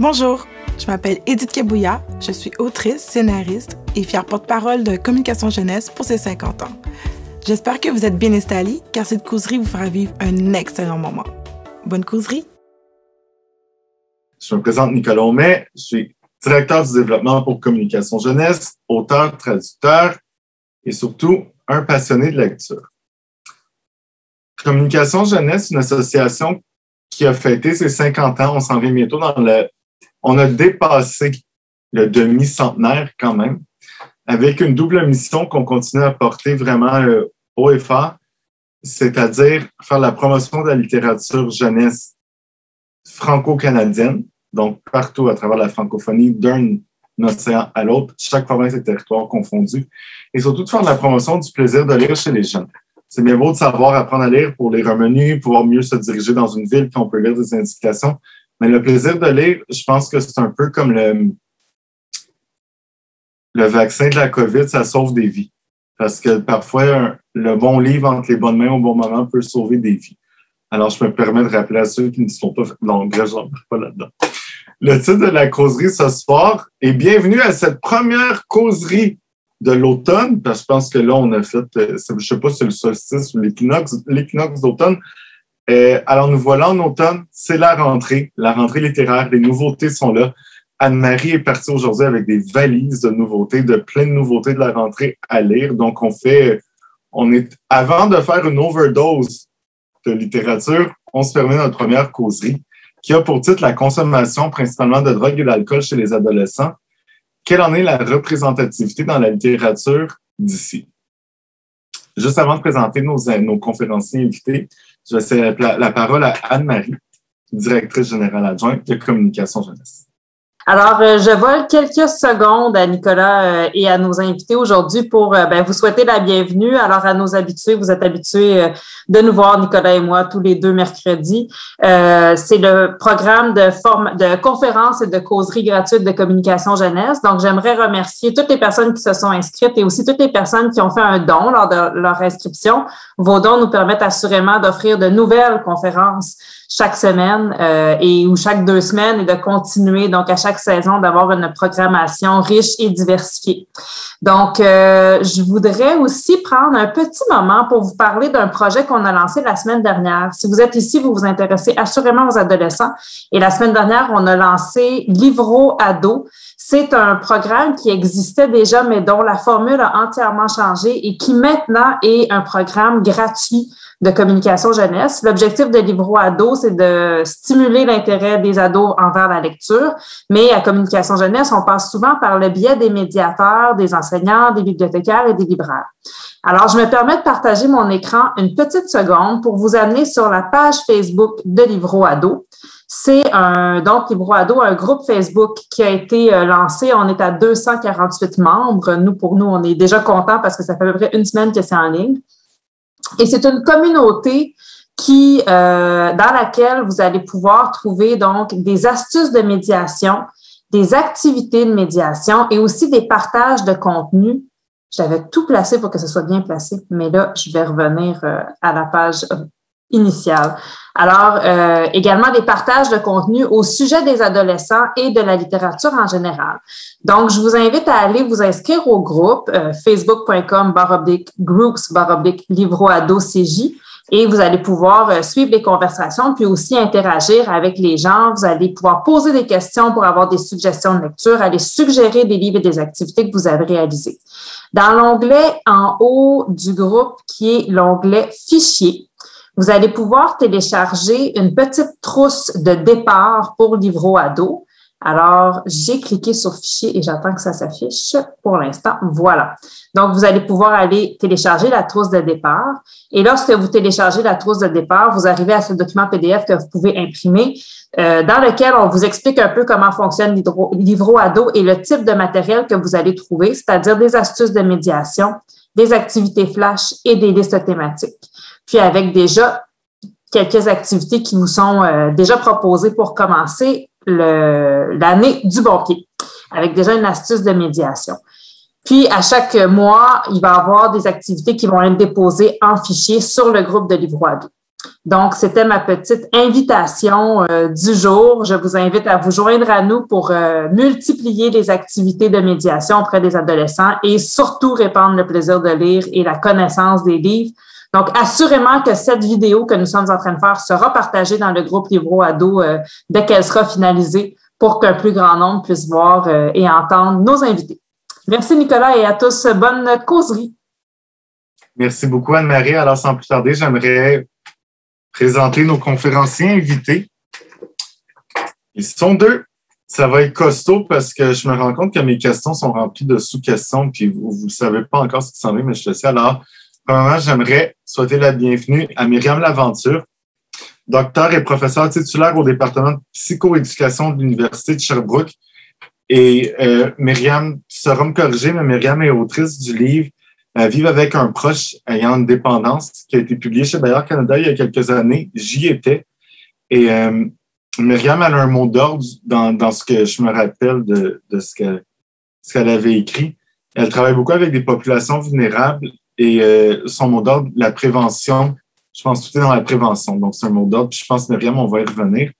Bonjour, je m'appelle Edith Kebouya, je suis autrice, scénariste et fière porte-parole de Communication Jeunesse pour ses 50 ans. J'espère que vous êtes bien installés car cette causerie vous fera vivre un excellent moment. Bonne causerie! Je me présente Nicolas Homais, je suis directeur du développement pour Communication Jeunesse, auteur, traducteur et surtout un passionné de lecture. Communication Jeunesse, une association qui a fêté ses 50 ans. On s'en vient bientôt dans le on a dépassé le demi-centenaire quand même, avec une double mission qu'on continue à porter vraiment euh, haut et fort, c'est-à-dire faire la promotion de la littérature jeunesse franco-canadienne, donc partout à travers la francophonie, d'un océan à l'autre, chaque province et territoire confondu, et surtout de faire la promotion du plaisir de lire chez les jeunes. C'est bien beau de savoir apprendre à lire pour les revenus, pouvoir mieux se diriger dans une ville, puis on peut lire des indications, mais le plaisir de lire, je pense que c'est un peu comme le, le vaccin de la COVID, ça sauve des vies. Parce que parfois, le bon livre entre les bonnes mains au bon moment peut sauver des vies. Alors, je me permets de rappeler à ceux qui ne sont pas. Non, je n'en pas là-dedans. Le titre de la causerie ce soir est Bienvenue à cette première causerie de l'automne, parce que je pense que là, on a fait, euh, je ne sais pas si c'est le solstice ou l'équinoxe d'automne, euh, alors, nous voilà en automne, c'est la rentrée, la rentrée littéraire, les nouveautés sont là. Anne-Marie est partie aujourd'hui avec des valises de nouveautés, de plein de nouveautés de la rentrée à lire. Donc, on fait, on est, avant de faire une overdose de littérature, on se permet notre première causerie qui a pour titre la consommation principalement de drogue et d'alcool chez les adolescents. Quelle en est la représentativité dans la littérature d'ici? Juste avant de présenter nos, nos conférenciers invités, je vais céder la, parole à Anne-Marie, directrice générale adjointe de communication jeunesse. Alors, euh, je vole quelques secondes à Nicolas euh, et à nos invités aujourd'hui pour euh, ben, vous souhaiter la bienvenue. Alors, à nos habitués, vous êtes habitués de nous voir, Nicolas et moi, tous les deux mercredis. C'est le programme de, forme, de conférences et de causeries gratuites de communication jeunesse. Donc, j'aimerais remercier toutes les personnes qui se sont inscrites et aussi toutes les personnes qui ont fait un don lors de leur inscription. Vos dons nous permettent assurément d'offrir de nouvelles conférences chaque semaine euh, et ou chaque deux semaines et de continuer donc à chaque saison d'avoir une programmation riche et diversifiée. Donc, euh, je voudrais aussi prendre un petit moment pour vous parler d'un projet qu'on a lancé la semaine dernière. Si vous êtes ici, vous vous intéressez assurément aux adolescents. Et la semaine dernière, on a lancé Livro Ado. C'est un programme qui existait déjà, mais dont la formule a entièrement changé et qui maintenant est un programme gratuit de communication jeunesse. L'objectif de Livro Ado, c'est de stimuler l'intérêt des ados envers la lecture, mais à communication jeunesse, on passe souvent par le biais des médiateurs, des enseignants, des bibliothécaires et des libraires. Alors, je me permets de partager mon écran une petite seconde pour vous amener sur la page Facebook de Livro Ado. C'est un, donc, Livro Ado, un groupe Facebook qui a été euh, lancé. On est à 248 membres. Nous, pour nous, on est déjà contents parce que ça fait à peu près une semaine que c'est en ligne. Et c'est une communauté qui, euh, dans laquelle vous allez pouvoir trouver donc des astuces de médiation, des activités de médiation et aussi des partages de contenu. J'avais tout placé pour que ce soit bien placé, mais là, je vais revenir euh, à la page initiale. Alors, euh, également des partages de contenu au sujet des adolescents et de la littérature en général. Donc, je vous invite à aller vous inscrire au groupe euh, facebook.com baroblique groups baroblique livro ado CJ et vous allez pouvoir euh, suivre les conversations puis aussi interagir avec les gens. Vous allez pouvoir poser des questions pour avoir des suggestions de lecture, aller suggérer des livres et des activités que vous avez réalisées. Dans l'onglet en haut du groupe qui est l'onglet Fichier, vous allez pouvoir télécharger une petite trousse de départ pour Livro Ado. Alors, j'ai cliqué sur Fichier et j'attends que ça s'affiche. Pour l'instant, voilà. Donc, vous allez pouvoir aller télécharger la trousse de départ. Et lorsque vous téléchargez la trousse de départ, vous arrivez à ce document PDF que vous pouvez imprimer, euh, dans lequel on vous explique un peu comment fonctionne Livro Ado et le type de matériel que vous allez trouver, c'est-à-dire des astuces de médiation, des activités flash et des listes thématiques puis avec déjà quelques activités qui vous sont euh, déjà proposées pour commencer l'année du bon pied, avec déjà une astuce de médiation. Puis, à chaque mois, il va y avoir des activités qui vont être déposées en fichier sur le groupe de Livre Donc, c'était ma petite invitation euh, du jour. Je vous invite à vous joindre à nous pour euh, multiplier les activités de médiation auprès des adolescents et surtout répandre le plaisir de lire et la connaissance des livres. Donc, assurément que cette vidéo que nous sommes en train de faire sera partagée dans le groupe Livro Ado euh, dès qu'elle sera finalisée pour qu'un plus grand nombre puisse voir et entendre nos invités. Merci Nicolas et à tous. Bonne causerie. Merci beaucoup Anne-Marie. Alors, sans plus tarder, j'aimerais présenter nos conférenciers invités. Ils sont deux. Ça va être costaud parce que je me rends compte que mes questions sont remplies de sous-questions, puis vous ne savez pas encore ce qui s'en est, mais je te sais. Alors, j'aimerais souhaiter la bienvenue à Myriam Laventure, docteur et professeur titulaire au département de psychoéducation de l'Université de Sherbrooke. Et euh, Myriam, tu sauras me corriger, mais Myriam est autrice du livre euh, avec un proche ayant une dépendance, qui a été publié chez Bayer Canada il y a quelques années. J'y étais. Et euh, Myriam, elle a un mot d'ordre dans, ce que je me rappelle de, ce qu'elle avait écrit. Elle travaille beaucoup avec des populations vulnérables et euh, son mot d'ordre, la prévention, je pense tout est dans la prévention. Donc, c'est un mot d'ordre. Je pense, Myriam, on va y revenir.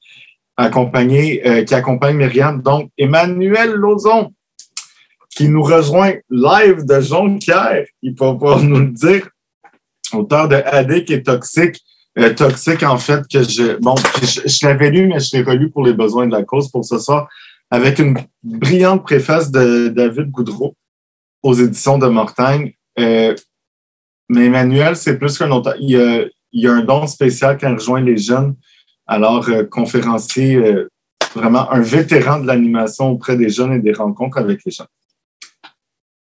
Euh, qui accompagne Myriam. Donc, Emmanuel Lozon, qui nous rejoint live de Jonquière. Il va pouvoir nous le dire. Auteur de Addict et Toxique. Euh, toxique, en fait, que je. Bon, je, l'avais lu, mais je l'ai relu pour les besoins de la cause pour ce soir, avec une brillante préface de David Goudreau aux éditions de Mortagne. Mais Emmanuel, c'est plus qu'un auteur. Il, y a un don spécial quand rejoint les jeunes. Alors, euh, conférencier, vraiment un vétéran de l'animation auprès des jeunes et des rencontres avec les jeunes.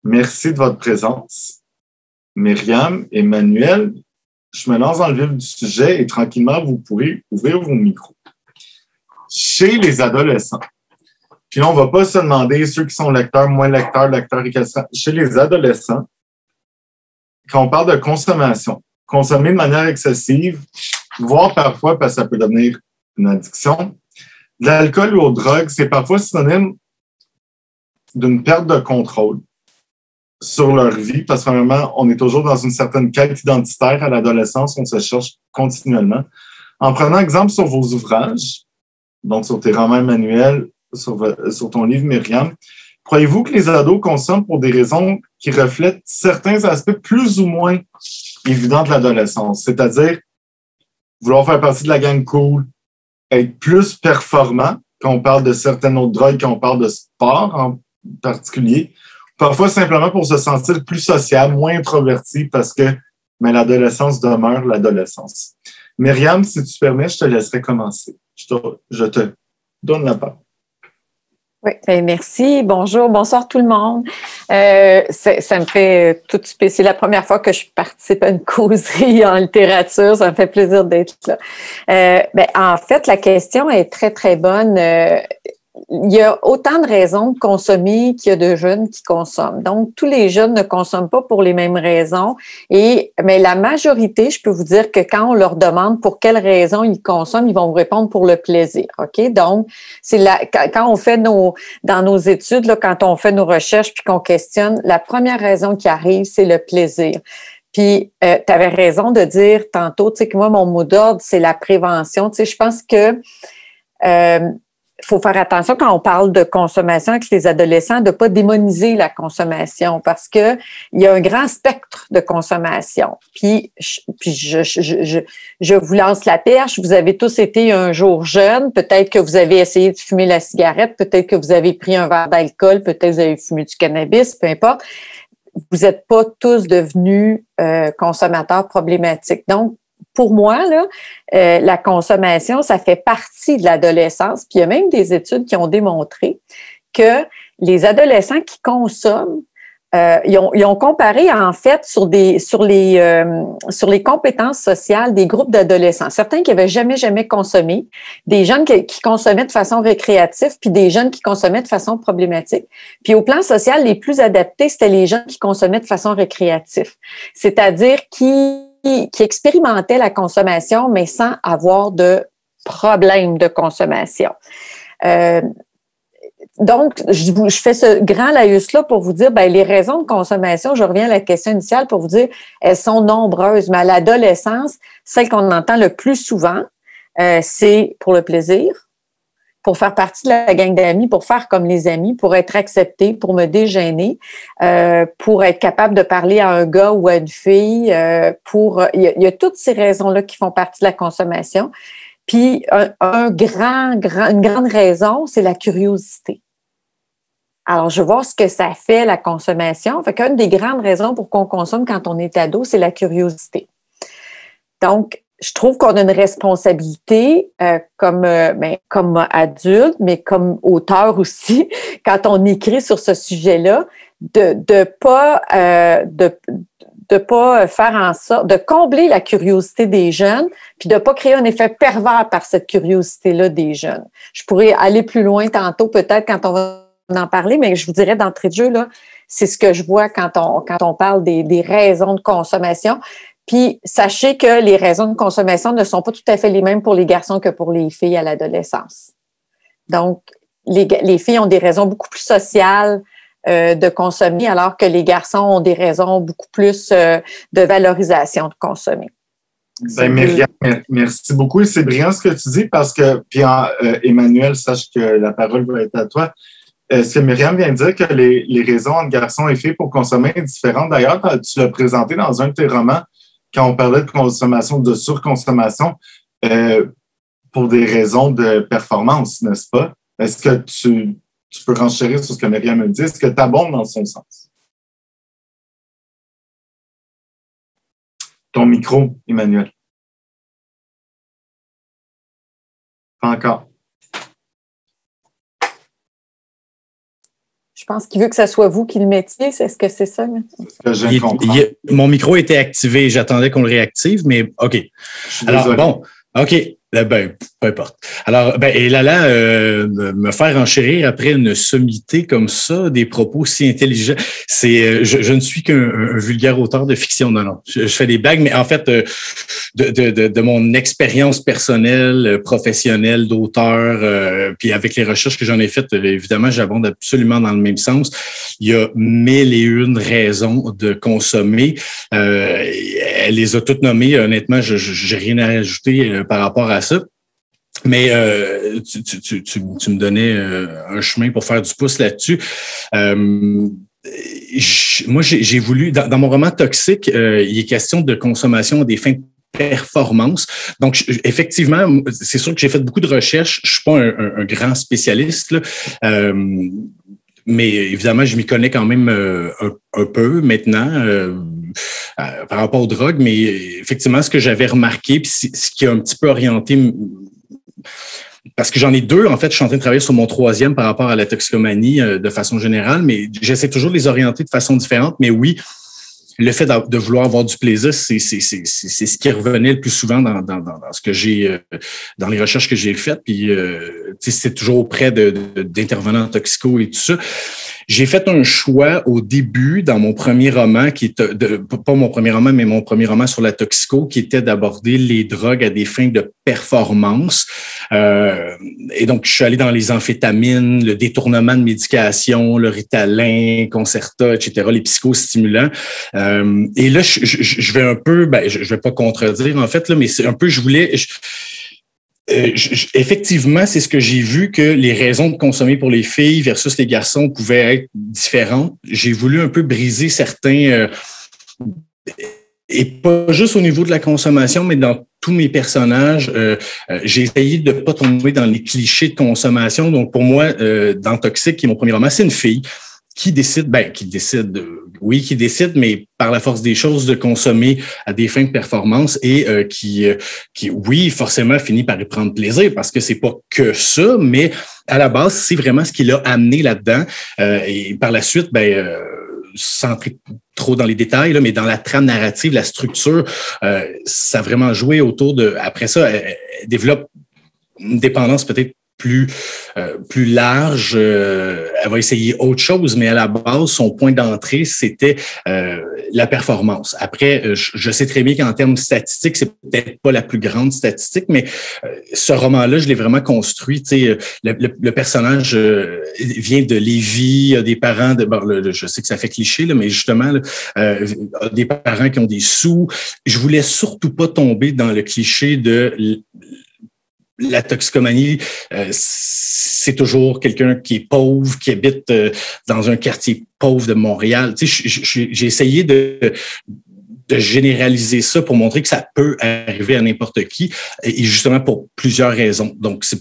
Merci de votre présence. Myriam, Emmanuel, je me lance dans le vif du sujet et tranquillement, vous pourrez ouvrir vos micros. Chez les adolescents, puis là, on ne va pas se demander ceux qui sont lecteurs, moins lecteurs, lecteurs et Chez les adolescents, quand on parle de consommation, consommer de manière excessive, voire parfois, parce que ça peut devenir une addiction, l'alcool ou aux drogues, c'est parfois synonyme d'une perte de contrôle sur leur vie, parce que on est toujours dans une certaine quête identitaire à l'adolescence, on se cherche continuellement. En prenant exemple sur vos ouvrages, donc sur tes romans manuels, sur, sur ton livre Myriam, croyez-vous que les ados consomment pour des raisons qui reflètent certains aspects plus ou moins évidents de l'adolescence, c'est-à-dire vouloir faire partie de la gang cool, être plus performant, quand on parle de certaines autres drogues, quand on parle de sport en particulier, Parfois simplement pour se sentir plus social, moins introverti parce que mais l'adolescence demeure l'adolescence. Myriam, si tu permets, je te laisserai commencer. Je te, donne la parole. Oui, ben, merci. Bonjour, bonsoir tout le monde. Euh, ça me fait tout spécial. la première fois que je participe à une causerie en littérature. Ça me fait plaisir d'être là. Euh, ben, en fait, la question est très, très bonne. Euh, il y a autant de raisons de consommer qu'il y a de jeunes qui consomment. Donc, tous les jeunes ne consomment pas pour les mêmes raisons. Et, mais la majorité, je peux vous dire que quand on leur demande pour quelles raisons ils consomment, ils vont vous répondre pour le plaisir. OK? Donc, c'est la, quand on fait nos, dans nos études, là, quand on fait nos recherches puis qu'on questionne, la première raison qui arrive, c'est le plaisir. Puis, euh, tu avais raison de dire tantôt, tu sais, que moi, mon mot d'ordre, c'est la prévention. Tu sais, je pense que, euh, faut faire attention quand on parle de consommation avec les adolescents, de pas démoniser la consommation parce que il y a un grand spectre de consommation. Puis, je, je, je, je, vous lance la perche. Vous avez tous été un jour jeune. Peut-être que vous avez essayé de fumer la cigarette. Peut-être que vous avez pris un verre d'alcool. Peut-être que vous avez fumé du cannabis. Peu importe. Vous n'êtes pas tous devenus euh, consommateurs problématiques. Donc, pour moi, là, euh, la consommation, ça fait partie de l'adolescence. Puis il y a même des études qui ont démontré que les adolescents qui consomment, euh, ils, ont, ils, ont, comparé en fait sur des sur les euh, sur les compétences sociales des groupes d'adolescents. Certains qui avaient jamais jamais consommé, des jeunes qui, qui, consommaient de façon récréative, puis des jeunes qui consommaient de façon problématique. Puis au plan social, les plus adaptés, c'était les jeunes qui consommaient de façon récréative, c'est-à-dire qui qui expérimentait la consommation, mais sans avoir de problème de consommation. Euh, donc, je, je, fais ce grand laïus-là pour vous dire, ben, les raisons de consommation, je reviens à la question initiale pour vous dire, elles sont nombreuses, mais à l'adolescence, celle qu'on entend le plus souvent, euh, c'est pour le plaisir, pour faire partie de la gang d'amis, pour faire comme les amis, pour être accepté, pour me dégêner, euh, pour être capable de parler à un gars ou à une fille, euh, pour il y, y, a, toutes ces raisons-là qui font partie de la consommation. Puis un, un grand, grand, une grande raison, c'est la curiosité. Alors, je vois ce que ça fait la consommation. Fait qu'une des grandes raisons pour qu'on consomme quand on est ado, c'est la curiosité. Donc, je trouve qu'on a une responsabilité euh, comme, euh, ben, comme adulte, mais comme auteur aussi, quand on écrit sur ce sujet-là, de de pas euh, de de pas faire en sorte de combler la curiosité des jeunes, puis de pas créer un effet pervers par cette curiosité-là des jeunes. Je pourrais aller plus loin tantôt, peut-être quand on va en parler, mais je vous dirais d'entrée de jeu là, c'est ce que je vois quand on quand on parle des, des raisons de consommation. Puis sachez que les raisons de consommation ne sont pas tout à fait les mêmes pour les garçons que pour les filles à l'adolescence. Donc, les, les, filles ont des raisons beaucoup plus sociales euh, de consommer, alors que les garçons ont des raisons beaucoup plus euh, de valorisation de consommer. Ben, Myriam, merci beaucoup. C'est brillant ce que tu dis parce que, puis euh, Emmanuel, sache que la parole va être à toi. Euh, ce que Myriam vient de dire que les, les raisons entre garçons et filles pour consommer sont différentes. D'ailleurs, tu l'as présenté dans un de tes romans quand on parlait de consommation, de surconsommation, euh, pour des raisons de performance, n'est-ce pas? Est-ce que tu, tu peux renchérir sur ce que Myriam me dit? Est-ce que tu abondes dans son sens? Ton micro, Emmanuel. Pas encore. Pense qu'il veut que ce soit vous qui le mettiez. Est-ce que c'est ça? Que il, il, mon micro était activé. J'attendais qu'on le réactive, mais OK. Alors, bon, OK. Ben, peu importe. Alors, ben, et là, là, euh, me faire enchérir après une sommité comme ça, des propos si intelligents, c'est, euh, je, je, ne suis qu'un vulgaire auteur de fiction. Non, non, je, fais des blagues, mais en fait, euh, de, de, de, mon expérience personnelle, euh, professionnelle d'auteur, euh, puis avec les recherches que j'en ai faites, évidemment, j'abonde absolument dans le même sens. Il y a mille et une raisons de consommer. Elle les a toutes nommées. Honnêtement, je n'ai rien à ajouter par rapport à ça. Mais euh, tu, me donnais euh, un chemin pour faire du pouce là-dessus. Euh, moi, j'ai voulu, dans, mon roman Toxique, euh, il est question de consommation des fins de performance. Donc, effectivement, c'est sûr que j'ai fait beaucoup de recherches. Je suis pas un, grand spécialiste. Euh, mais évidemment, je m'y connais quand même euh, un, peu maintenant euh, euh, par rapport aux drogues. Mais effectivement, ce que j'avais remarqué, puis ce qui a un petit peu orienté parce que j'en ai deux, en fait, je suis en train de travailler sur mon troisième par rapport à la toxicomanie euh, de façon générale, mais j'essaie toujours de les orienter de façon différente. Mais oui, le fait de vouloir avoir du plaisir, c'est ce qui revenait le plus souvent dans, dans, dans ce que j'ai, euh, dans les recherches que j'ai faites. Puis, euh, c'est toujours auprès d'intervenants de, toxicaux et tout ça. J'ai fait un choix au début dans mon premier roman, qui est de, pas mon premier roman, mais mon premier roman sur la toxico, qui était d'aborder les drogues à des fins de performance. Euh, et donc, je suis allé dans les amphétamines, le détournement de médication, le ritalin, Concerta, etc., les psychostimulants. Euh, et là, je, vais un peu, ben, je, je vais pas contredire en fait, là, mais c'est un peu, je voulais. Euh, effectivement, c'est ce que j'ai vu que les raisons de consommer pour les filles versus les garçons pouvaient être différentes. J'ai voulu un peu briser certains, et pas juste au niveau de la consommation, mais dans tous mes personnages, euh, euh j'ai essayé de pas tomber dans les clichés de consommation. Donc pour moi, euh, dans Toxique, qui est mon premier roman, c'est une fille qui décide, ben, qui décide, oui, qui décide, mais par la force des choses de consommer à des fins de performance et euh, qui, euh, qui, oui, forcément finit par y prendre plaisir parce que c'est pas que ça, mais à la base, c'est vraiment ce qui l'a amené là-dedans. Euh, et par la suite, ben, euh, sans trop dans les détails, là, mais dans la trame narrative, la structure, euh, ça a vraiment joué autour de. Après ça, elle, elle développe une dépendance peut-être plus plus large. elle va essayer autre chose, mais à la base, son point d'entrée, c'était la performance. Après, je, sais très bien qu'en termes statistiques, c'est peut-être pas la plus grande statistique, mais ce roman-là, je l'ai vraiment construit. Le, le, le, personnage vient de Lévis, a des parents de, je sais que ça fait cliché, là, mais justement, des parents qui ont des sous. Je voulais surtout pas tomber dans le cliché de la toxicomanie, euh, c'est toujours quelqu'un qui est pauvre, qui habite euh, dans un quartier pauvre de Montréal. Tu sais, j'ai essayé de, de généraliser ça pour montrer que ça peut arriver à n'importe qui, et justement pour plusieurs raisons. Donc, c'est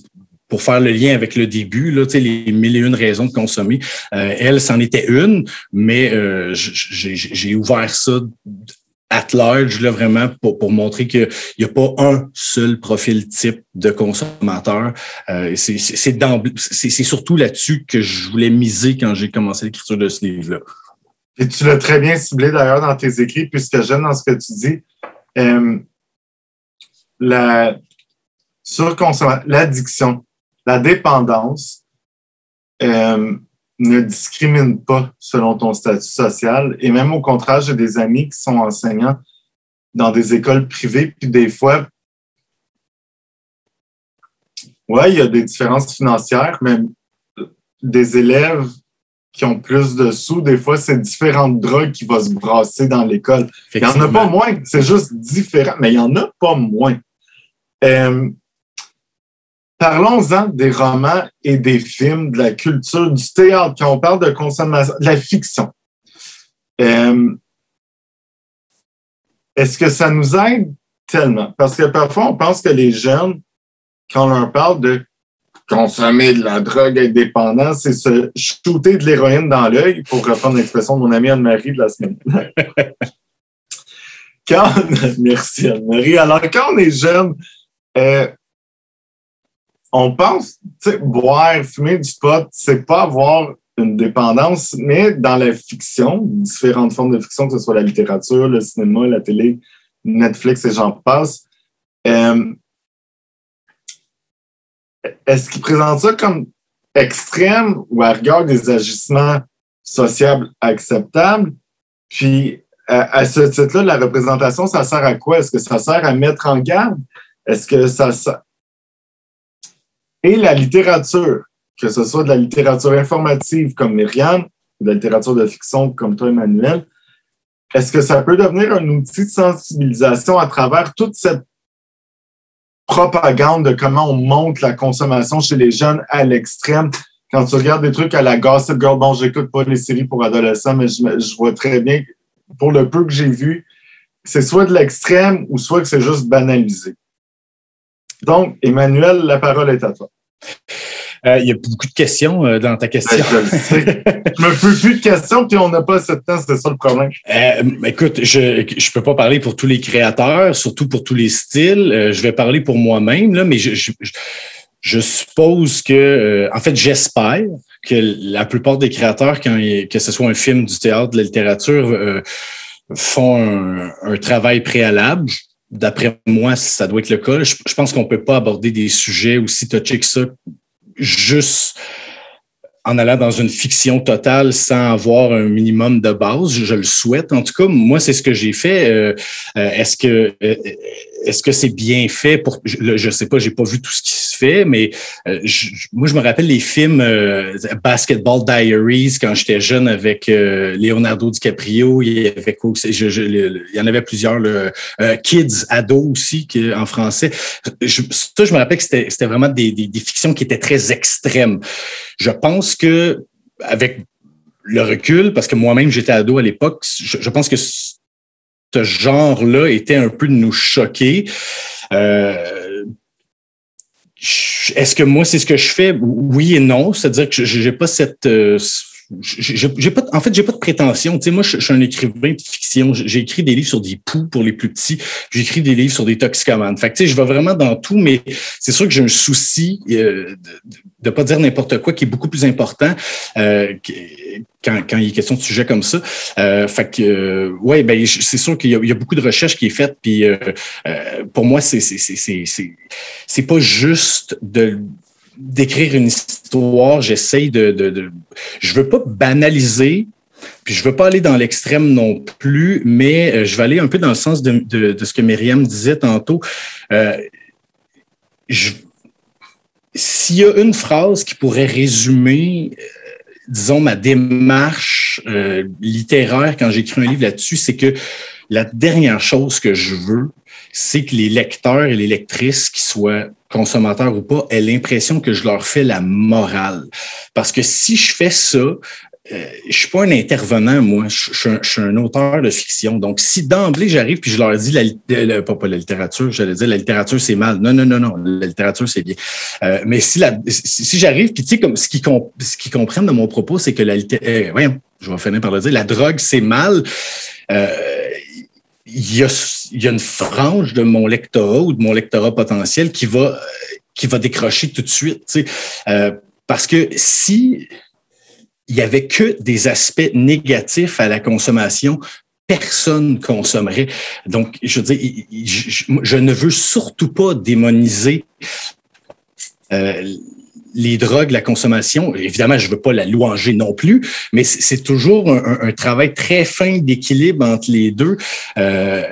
pour faire le lien avec le début, là, tu sais, les mille et une raisons de consommer. Euh, elle, c'en était une, mais j'ai ouvert ça at large, là, vraiment, pour, pour montrer qu'il n'y a pas un seul profil type de consommateur. Euh, c'est surtout là-dessus que je voulais miser quand j'ai commencé l'écriture de ce livre-là. Et tu l'as très bien ciblé d'ailleurs dans tes écrits, puisque j'aime dans ce que tu dis. Euh, la l'addiction, la dépendance, euh, ne discrimine pas selon ton statut social. Et même au contraire, j'ai des amis qui sont enseignants dans des écoles privées, puis des fois, ouais, il y a des différences financières, mais des élèves qui ont plus de sous, des fois, c'est différentes drogues qui vont se brasser dans l'école. Il n'y en a pas moins, c'est juste différent, mais il n'y en a pas moins. Euh, Parlons-en des romans et des films, de la culture, du théâtre, quand on parle de consommation, de la fiction. Euh, est-ce que ça nous aide tellement? Parce que parfois, on pense que les jeunes, quand on leur parle de consommer de la drogue, être dépendant, c'est se shooter de l'héroïne dans l'œil, pour reprendre l'expression de mon amie Anne-Marie de la semaine. quand, merci Anne-Marie. Alors, quand on est jeune, euh, on pense, tu boire, fumer du pot, c'est pas avoir une dépendance, mais dans la fiction, différentes formes de fiction, que ce soit la littérature, le cinéma, la télé, Netflix et j'en passe, euh, est-ce qu'ils présentent ça comme extrême ou à rigueur des agissements sociables acceptables? Puis, à, ce titre-là, la représentation, ça sert à quoi? Est-ce que ça sert à mettre en garde? Est-ce que ça, et la littérature, que ce soit de la littérature informative comme Myriam, ou de la littérature de fiction comme toi, Emmanuel, est-ce que ça peut devenir un outil de sensibilisation à travers toute cette propagande de comment on monte la consommation chez les jeunes à l'extrême? Quand tu regardes des trucs à la Gossip Girl, bon, j'écoute pas les séries pour adolescents, mais je, je vois très bien, pour le peu que j'ai vu, c'est soit de l'extrême ou soit que c'est juste banalisé. Donc, Emmanuel, la parole est à toi. Euh, il y a beaucoup de questions euh, dans ta question. je ne me fais plus de questions, puis on n'a pas assez de temps, c'est ça le problème. Euh, écoute, je ne peux pas parler pour tous les créateurs, surtout pour tous les styles. je vais parler pour moi-même, là, mais je, je, suppose que, en fait, j'espère que la plupart des créateurs, quand, que ce soit un film, du théâtre, de la littérature, font un travail préalable d'après moi, ça doit être le cas. Je, pense qu'on peut pas aborder des sujets aussi touchés que ça juste en allant dans une fiction totale sans avoir un minimum de base. Je, le souhaite. En tout cas, moi, c'est ce que j'ai fait. Euh, euh, est-ce que euh, est-ce que c'est bien fait pour je, je sais pas, j'ai pas vu tout ce qui se fait, mais moi je me rappelle les films Basketball Diaries quand j'étais jeune avec Leonardo DiCaprio. Il y avait il y en avait plusieurs. Le, Kids, ados aussi, qui, en français. Je, ça, je me rappelle que c'était vraiment des, des, des fictions qui étaient très extrêmes. Je pense que avec le recul, parce que moi-même j'étais ado à l'époque, je, pense que ce genre-là était un peu de nous choquer. Euh, est-ce que moi, c'est ce que je fais? Oui et non. C'est-à-dire que j'ai pas cette. Euh, j'ai pas, en fait, j'ai pas de prétention. Tu sais, moi, je, suis un écrivain de fiction. J'ai écrit des livres sur des poux pour les plus petits. J'ai écrit des livres sur des toxicomanes. Fait tu sais, je vais vraiment dans tout, mais c'est sûr que j'ai un souci euh, de, de pas dire n'importe quoi qui est beaucoup plus important euh, quand, quand il est question de sujets comme ça. Euh, fait que, euh, ouais, ben, c'est sûr qu'il y, y, a beaucoup de recherches qui est faite. Puis, euh, pour moi, c'est c'est pas juste de d'écrire une histoire, j'essaye de, de, de, je veux pas banaliser, puis je veux pas aller dans l'extrême non plus, mais euh, je vais aller un peu dans le sens de, ce que Myriam disait tantôt. Euh, S'il y a une phrase qui pourrait résumer, euh, disons, ma démarche littéraire quand j'écris un livre là-dessus, c'est que la dernière chose que je veux, c'est que les lecteurs et les lectrices, qui soient consommateurs ou pas, aient l'impression que je leur fais la morale. Parce que si je fais ça, euh, je suis pas un intervenant, moi. Je, suis un, auteur de fiction. Donc, si d'emblée j'arrive puis je leur dis la, pas, la littérature, j'allais dire la littérature c'est mal. Non, non, non, non. La littérature c'est bien. Euh, mais si la, si, j'arrive puis tu sais comme ce qu'ils ce qu'ils comprennent de mon propos, c'est que la littérature, euh, voyons, je vais finir par le dire, la drogue c'est mal. Il y, a, y a une frange de mon lectorat ou de mon lectorat potentiel qui va qui va décrocher tout de suite. Sais, parce que si il y avait que des aspects négatifs à la consommation, personne consommerait. Donc, je veux dire, je, ne veux surtout pas démoniser euh, les drogues, la consommation. Évidemment, je veux pas la louanger non plus, mais c'est toujours un, travail très fin d'équilibre entre les deux. Euh,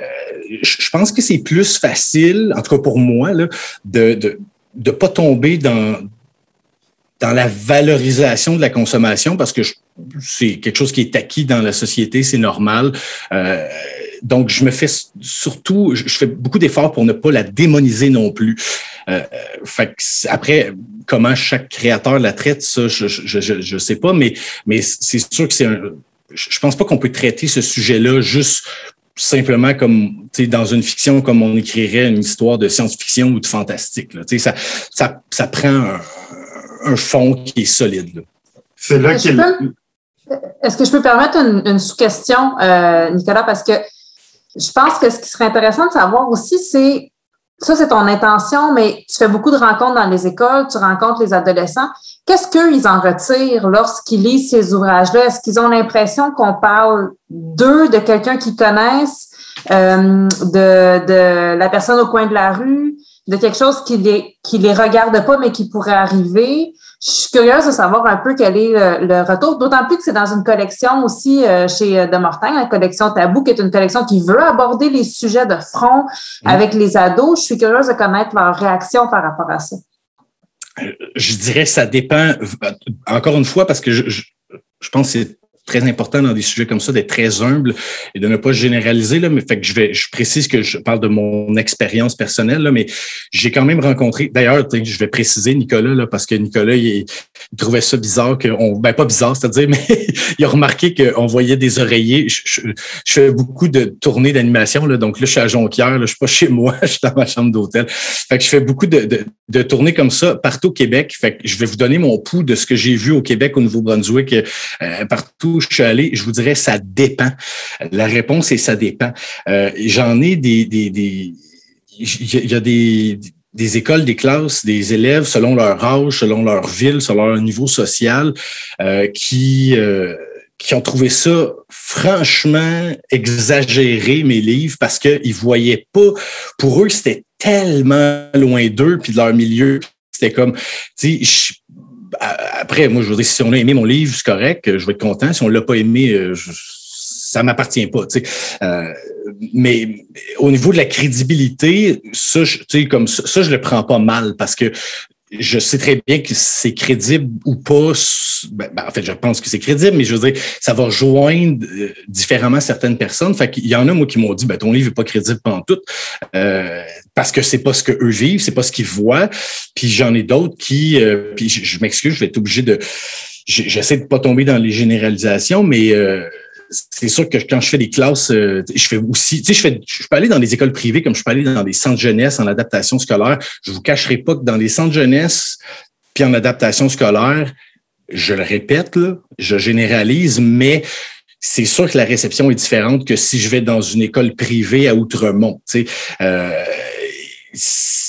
je pense que c'est plus facile, en tout cas pour moi, là, de, de de pas tomber dans dans la valorisation de la consommation parce que c'est quelque chose qui est acquis dans la société, c'est normal. Euh, donc, je me fais surtout, je fais beaucoup d'efforts pour ne pas la démoniser non plus. Euh, fait après, comment chaque créateur la traite, ça, je je, je, je sais pas, mais mais c'est sûr que c'est un. Je pense pas qu'on peut traiter ce sujet-là juste simplement comme dans une fiction, comme on écrirait une histoire de science-fiction ou de fantastique. Là. Ça, ça, ça prend un, un fond qui est solide. C'est là qu'il Est-ce que je peux permettre une, sous-question, euh, Nicolas, parce que je pense que ce qui serait intéressant de savoir aussi, c'est ça, c'est ton intention, mais tu fais beaucoup de rencontres dans les écoles, tu rencontres les adolescents. Qu'est-ce qu'ils en retirent lorsqu'ils lisent ces ouvrages-là? Est-ce qu'ils ont l'impression qu'on parle d'eux, de quelqu'un qu'ils connaissent, euh, de, de la personne au coin de la rue? de quelque chose qui les, qui les regarde pas, mais qui pourrait arriver? Je suis curieuse de savoir un peu quel est le, retour, d'autant plus que c'est dans une collection aussi euh, chez euh, De Mortagne, la collection Tabou, qui est une collection qui veut aborder les sujets de front mmh. avec les ados. Je suis curieuse de connaître leur réaction par rapport à ça. Euh, je dirais ça dépend, encore une fois, parce que je, je, je pense que c'est très important dans des sujets comme ça d'être très humble et de ne pas généraliser. Là, mais fait que je vais, je précise que je parle de mon expérience personnelle, là, mais j'ai quand même rencontré. D'ailleurs, je vais préciser Nicolas là, parce que Nicolas il, trouvait ça bizarre que on, ben pas bizarre, c'est-à-dire, mais il a remarqué qu'on voyait des oreillers. Je, fais beaucoup de tournées d'animation là, donc là je suis à Jonquière, là, je suis pas chez moi, je suis dans ma chambre d'hôtel. Fait que je fais beaucoup de, de, tournées comme ça partout au Québec. Fait que je vais vous donner mon pouls de ce que j'ai vu au Québec, au Nouveau-Brunswick, euh, partout je suis allé, je vous dirais ça dépend. La réponse est ça dépend. Euh, J'en ai des, il y a des, écoles, des classes, des élèves selon leur âge, selon leur ville, selon leur niveau social, euh, qui euh, qui ont trouvé ça franchement exagéré mes livres parce qu'ils voyaient pas. Pour eux, c'était tellement loin d'eux puis de leur milieu. C'était comme, tu sais, après, moi, je veux dire, si on a aimé mon livre, c'est correct, je vais être content. Si on l'a pas aimé, euh, je, ça m'appartient pas. Tu sais. Euh, mais au niveau de la crédibilité, ça, tu sais, comme ça, je le prends pas mal parce que je sais très bien que c'est crédible ou pas. Ben, ben, en fait, je pense que c'est crédible, mais je veux dire, ça va rejoindre euh, différemment certaines personnes. Fait qu'il y en a, moi, qui m'ont dit, ben, ton livre est pas crédible pendant tout, euh, parce que c'est pas ce que eux vivent, c'est pas ce qu'ils voient. Puis j'en ai d'autres qui, euh, puis je, m'excuse, je vais être obligé de, j'essaie de pas tomber dans les généralisations, mais euh, c'est sûr que quand je fais des classes, euh, je fais aussi, tu sais, je fais, je peux aller dans des écoles privées comme je peux aller dans des centres jeunesse en adaptation scolaire. Je vous cacherai pas que dans des centres jeunesse puis en adaptation scolaire, je le répète, je généralise, mais c'est sûr que la réception est différente que si je vais dans une école privée à Outremont. Tu euh,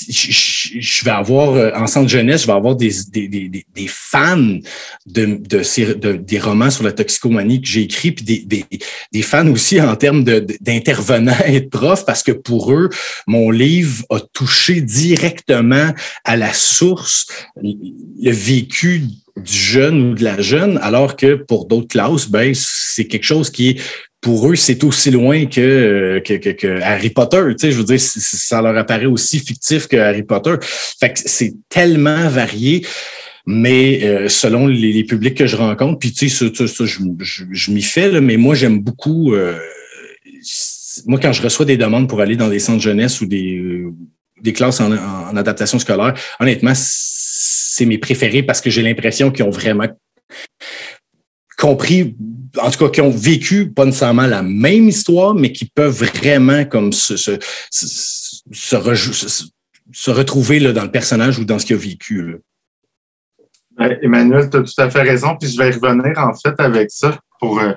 je vais avoir, euh, en centre jeunesse, je vais avoir des, des, des, des fans de, de, ces, de, des romans sur la toxicomanie que j'ai écrits, puis des, des, des, fans aussi en termes d'intervenants et de profs, parce que pour eux, mon livre a touché directement à la source le vécu du jeune ou de la jeune, alors que pour d'autres classes, ben, c'est quelque chose qui est pour eux, c'est aussi loin que, que, que, Harry Potter. Tu sais, je veux dire, ça leur apparaît aussi fictif que Harry Potter. Fait que c'est tellement varié. Mais euh, selon les, publics que je rencontre, puis tu sais, ça, je, je, m'y fais, là, mais moi, j'aime beaucoup. Euh, moi, quand je reçois des demandes pour aller dans des centres jeunesse ou des, euh, des classes en, en adaptation scolaire, honnêtement, c'est mes préférés parce que j'ai l'impression qu'ils ont vraiment compris, en tout cas, qui ont vécu pas nécessairement la même histoire, mais qui peuvent vraiment comme se, se, retrouver là, dans le personnage ou dans ce qu'il a vécu. Emmanuel, tu as tout à fait raison, puis je vais revenir en fait avec ça pour euh,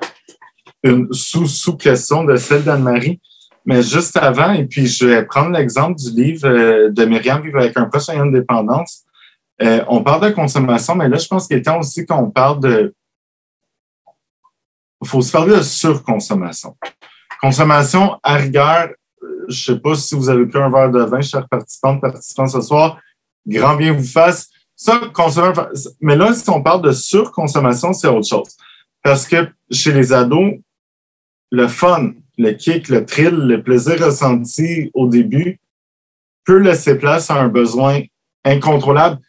une sous-sous-question de celle d'Anne-Marie. Mais juste avant, et puis je vais prendre l'exemple du livre euh, de Myriam Vivre avec un proche en indépendance. Euh, on parle de consommation, mais là, je pense qu'il est temps aussi qu'on parle de faut se parler de surconsommation. Consommation à rigueur, je ne sais pas si vous avez pris un verre de vin, chers participants, participants ce soir, grand bien vous fasse. Ça, mais là, si on parle de surconsommation, c'est autre chose. Parce que chez les ados, le fun, le kick, le thrill, le plaisir ressenti au début peut laisser place à un besoin incontrôlable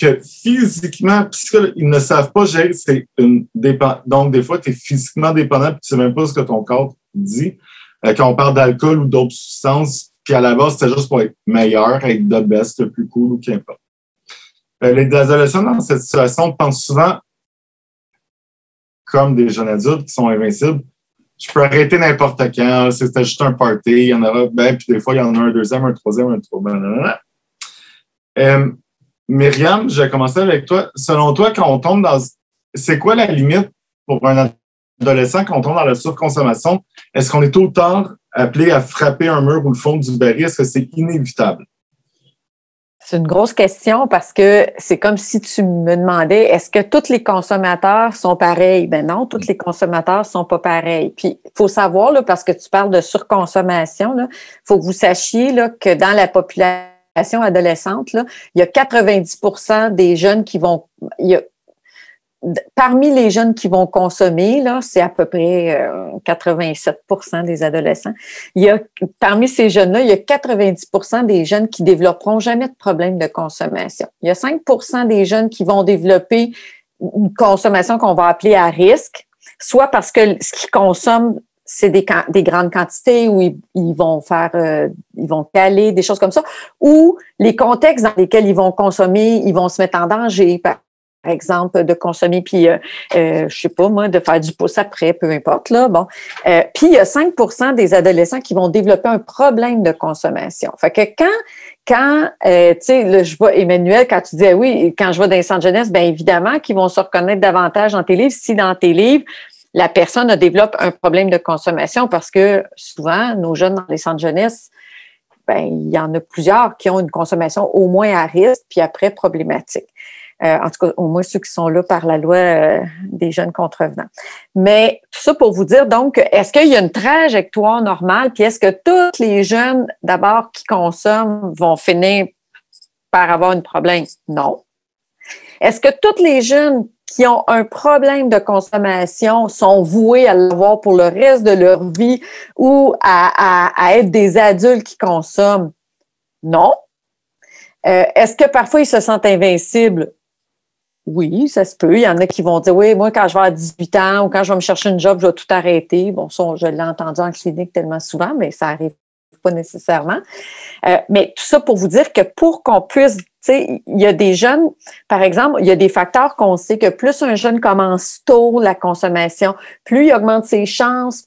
que physiquement, puisqu'ils ne savent pas gérer, c'est une dépendance. Donc, des fois, tu es physiquement dépendant et tu ne sais même pas ce que ton corps dit. Euh, quand on parle d'alcool ou d'autres substances, puis à la base, c'était juste pour être meilleur, être the best, le plus cool ou qu'importe. Euh, les adolescents dans cette situation pensent souvent comme des jeunes adultes qui sont invincibles. Je peux arrêter n'importe quand, c'était juste un party, il y en aura, ben, puis des fois, il y en a un deuxième, un troisième, un troisième. Euh, Myriam, je vais commencer avec toi. Selon toi, quand on tombe dans. C'est quoi la limite pour un adolescent quand on tombe dans la surconsommation? Est-ce qu'on est temps appelé à frapper un mur ou le fond du baril? Est-ce que c'est inévitable? C'est une grosse question parce que c'est comme si tu me demandais est-ce que tous les consommateurs sont pareils? Ben non, tous les consommateurs sont pas pareils. Puis il faut savoir, là, parce que tu parles de surconsommation, il faut que vous sachiez là, que dans la population, là, il y a 90% des jeunes qui vont. parmi les jeunes qui vont consommer, c'est à peu près 87% euh, des adolescents. Il y a, parmi ces jeunes-là, il y a 90% des jeunes qui développeront jamais de problème de consommation. Il y a 5% des jeunes qui vont développer une consommation qu'on va appeler à risque, soit parce que ce qu'ils consomment c'est des, des, grandes quantités où ils, vont faire, euh, ils vont caler, des choses comme ça, ou les contextes dans lesquels ils vont consommer, ils vont se mettre en danger, par exemple, de consommer, puis, euh, euh, je sais pas moi, de faire du pouce après, peu importe, là, bon. Euh, puis, il y a 5% des adolescents qui vont développer un problème de consommation. Fait que quand, quand, tu sais, je vois Emmanuel, quand tu disais oui, quand je vois dans jeunesse, bien évidemment qu'ils vont se reconnaître davantage dans tes livres. Si dans tes livres, la personne développe un problème de consommation parce que souvent, nos jeunes dans les centres jeunesse, ben, il y en a plusieurs qui ont une consommation au moins à risque, puis après problématique. Euh, en tout cas, au moins ceux qui sont là par la loi euh, des jeunes contrevenants. Mais tout ça pour vous dire, donc, est-ce qu'il y a une trajectoire normale, puis est-ce que tous les jeunes, d'abord, qui consomment, vont finir par avoir un problème? Non. Est-ce que tous les jeunes qui ont un problème de consommation sont voués à l'avoir pour le reste de leur vie ou à, être des adultes qui consomment? Non. Euh, est-ce que parfois ils se sentent invincibles? Oui, ça se peut. Il y en a qui vont dire, oui, moi, quand je vais à 18 ans ou quand je vais me chercher une job, je vais tout arrêter. Bon, ça, je l'ai entendu en clinique tellement souvent, mais ça arrive pas nécessairement. Euh, mais tout ça pour vous dire que pour qu'on puisse, sais, il y a des jeunes, par exemple, il y a des facteurs qu'on sait que plus un jeune commence tôt la consommation, plus il augmente ses chances,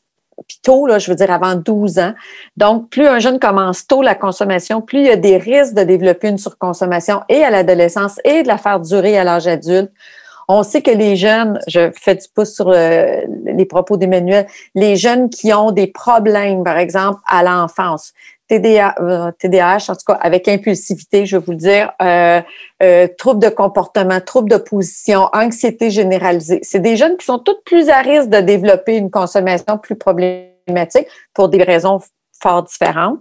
puis tôt, là, je veux dire avant 12 ans. Donc, plus un jeune commence tôt la consommation, plus il y a des risques de développer une surconsommation et à l'adolescence et de la faire durer à l'âge adulte. On sait que les jeunes, je fais du pouce sur les propos d'Emmanuel, les jeunes qui ont des problèmes, par exemple, à l'enfance, TDA, TDAH, en tout cas avec impulsivité, je vais vous le dire, euh, euh, troubles de comportement, troubles de position, anxiété généralisée. C'est des jeunes qui sont toutes plus à risque de développer une consommation plus problématique pour des raisons fort différentes.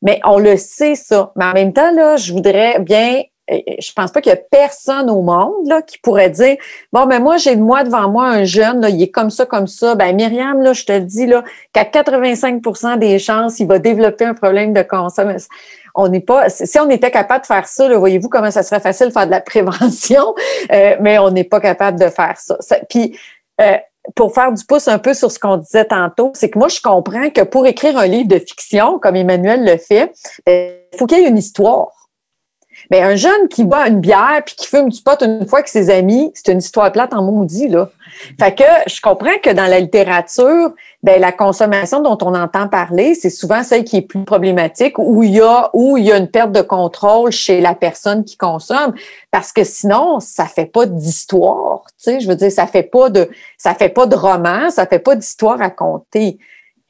Mais on le sait, ça. Mais en même temps, là, je voudrais bien je pense pas qu'il y a personne au monde là, qui pourrait dire Bon, ben moi, j'ai moi devant moi un jeune, là, il est comme ça, comme ça. Ben, Myriam, là, je te dis là, qu'à 85% des chances, il va développer un problème de consommation. On n'est pas. Si on était capable de faire ça, voyez-vous comment ça serait facile de faire de la prévention, euh, mais on n'est pas capable de faire ça. puis euh, pour faire du pouce un peu sur ce qu'on disait tantôt, c'est que moi, je comprends que pour écrire un livre de fiction, comme Emmanuel le fait, ben, il faut qu'il y ait une histoire. Mais un jeune qui boit une bière puis qui fume du pot une fois avec ses amis, c'est une histoire plate en maudit, là. Fait que je comprends que dans la littérature, ben, la consommation dont on entend parler, c'est souvent celle qui est plus problématique, où il y a, où il y a une perte de contrôle chez la personne qui consomme. Parce que sinon, ça fait pas d'histoire. Tu sais, je veux dire, ça fait pas de, ça fait pas de roman, ça fait pas d'histoire à compter.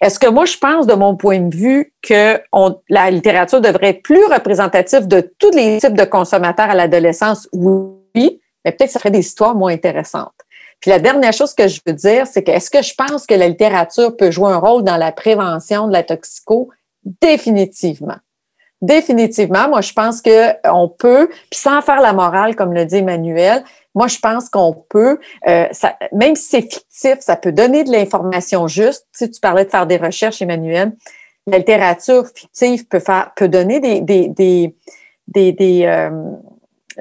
Est-ce que moi, je pense, de mon point de vue, que la littérature devrait être plus représentative de tous les types de consommateurs à l'adolescence? Oui, mais peut-être que ça ferait des histoires moins intéressantes. Puis la dernière chose que je veux dire, c'est que est-ce que je pense que la littérature peut jouer un rôle dans la prévention de la toxico? Définitivement. Définitivement, moi, je pense qu'on peut, puis sans faire la morale, comme le dit Emmanuel, moi, je pense qu'on peut, euh, ça, même si c'est fictif, ça peut donner de l'information juste. Tu, sais, tu parlais de faire des recherches, Emmanuel. La littérature fictive peut faire, peut donner des, des, des, des, des, euh,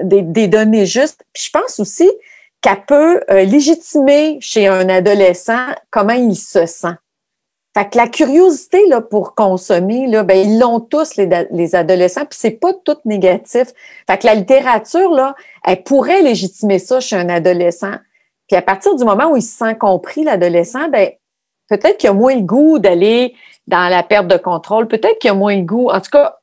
des, données justes. Puis je pense aussi qu'elle peut euh, légitimer chez un adolescent comment il se sent. Fait que la curiosité là, pour consommer, là, ben, ils l'ont tous, les, les adolescents, puis c'est pas tout négatif. Fait que la littérature, là, elle pourrait légitimer ça chez un adolescent. Puis à partir du moment où il se sent compris, l'adolescent, ben, peut-être qu'il a moins le goût d'aller dans la perte de contrôle, peut-être qu'il a moins le goût. En tout cas,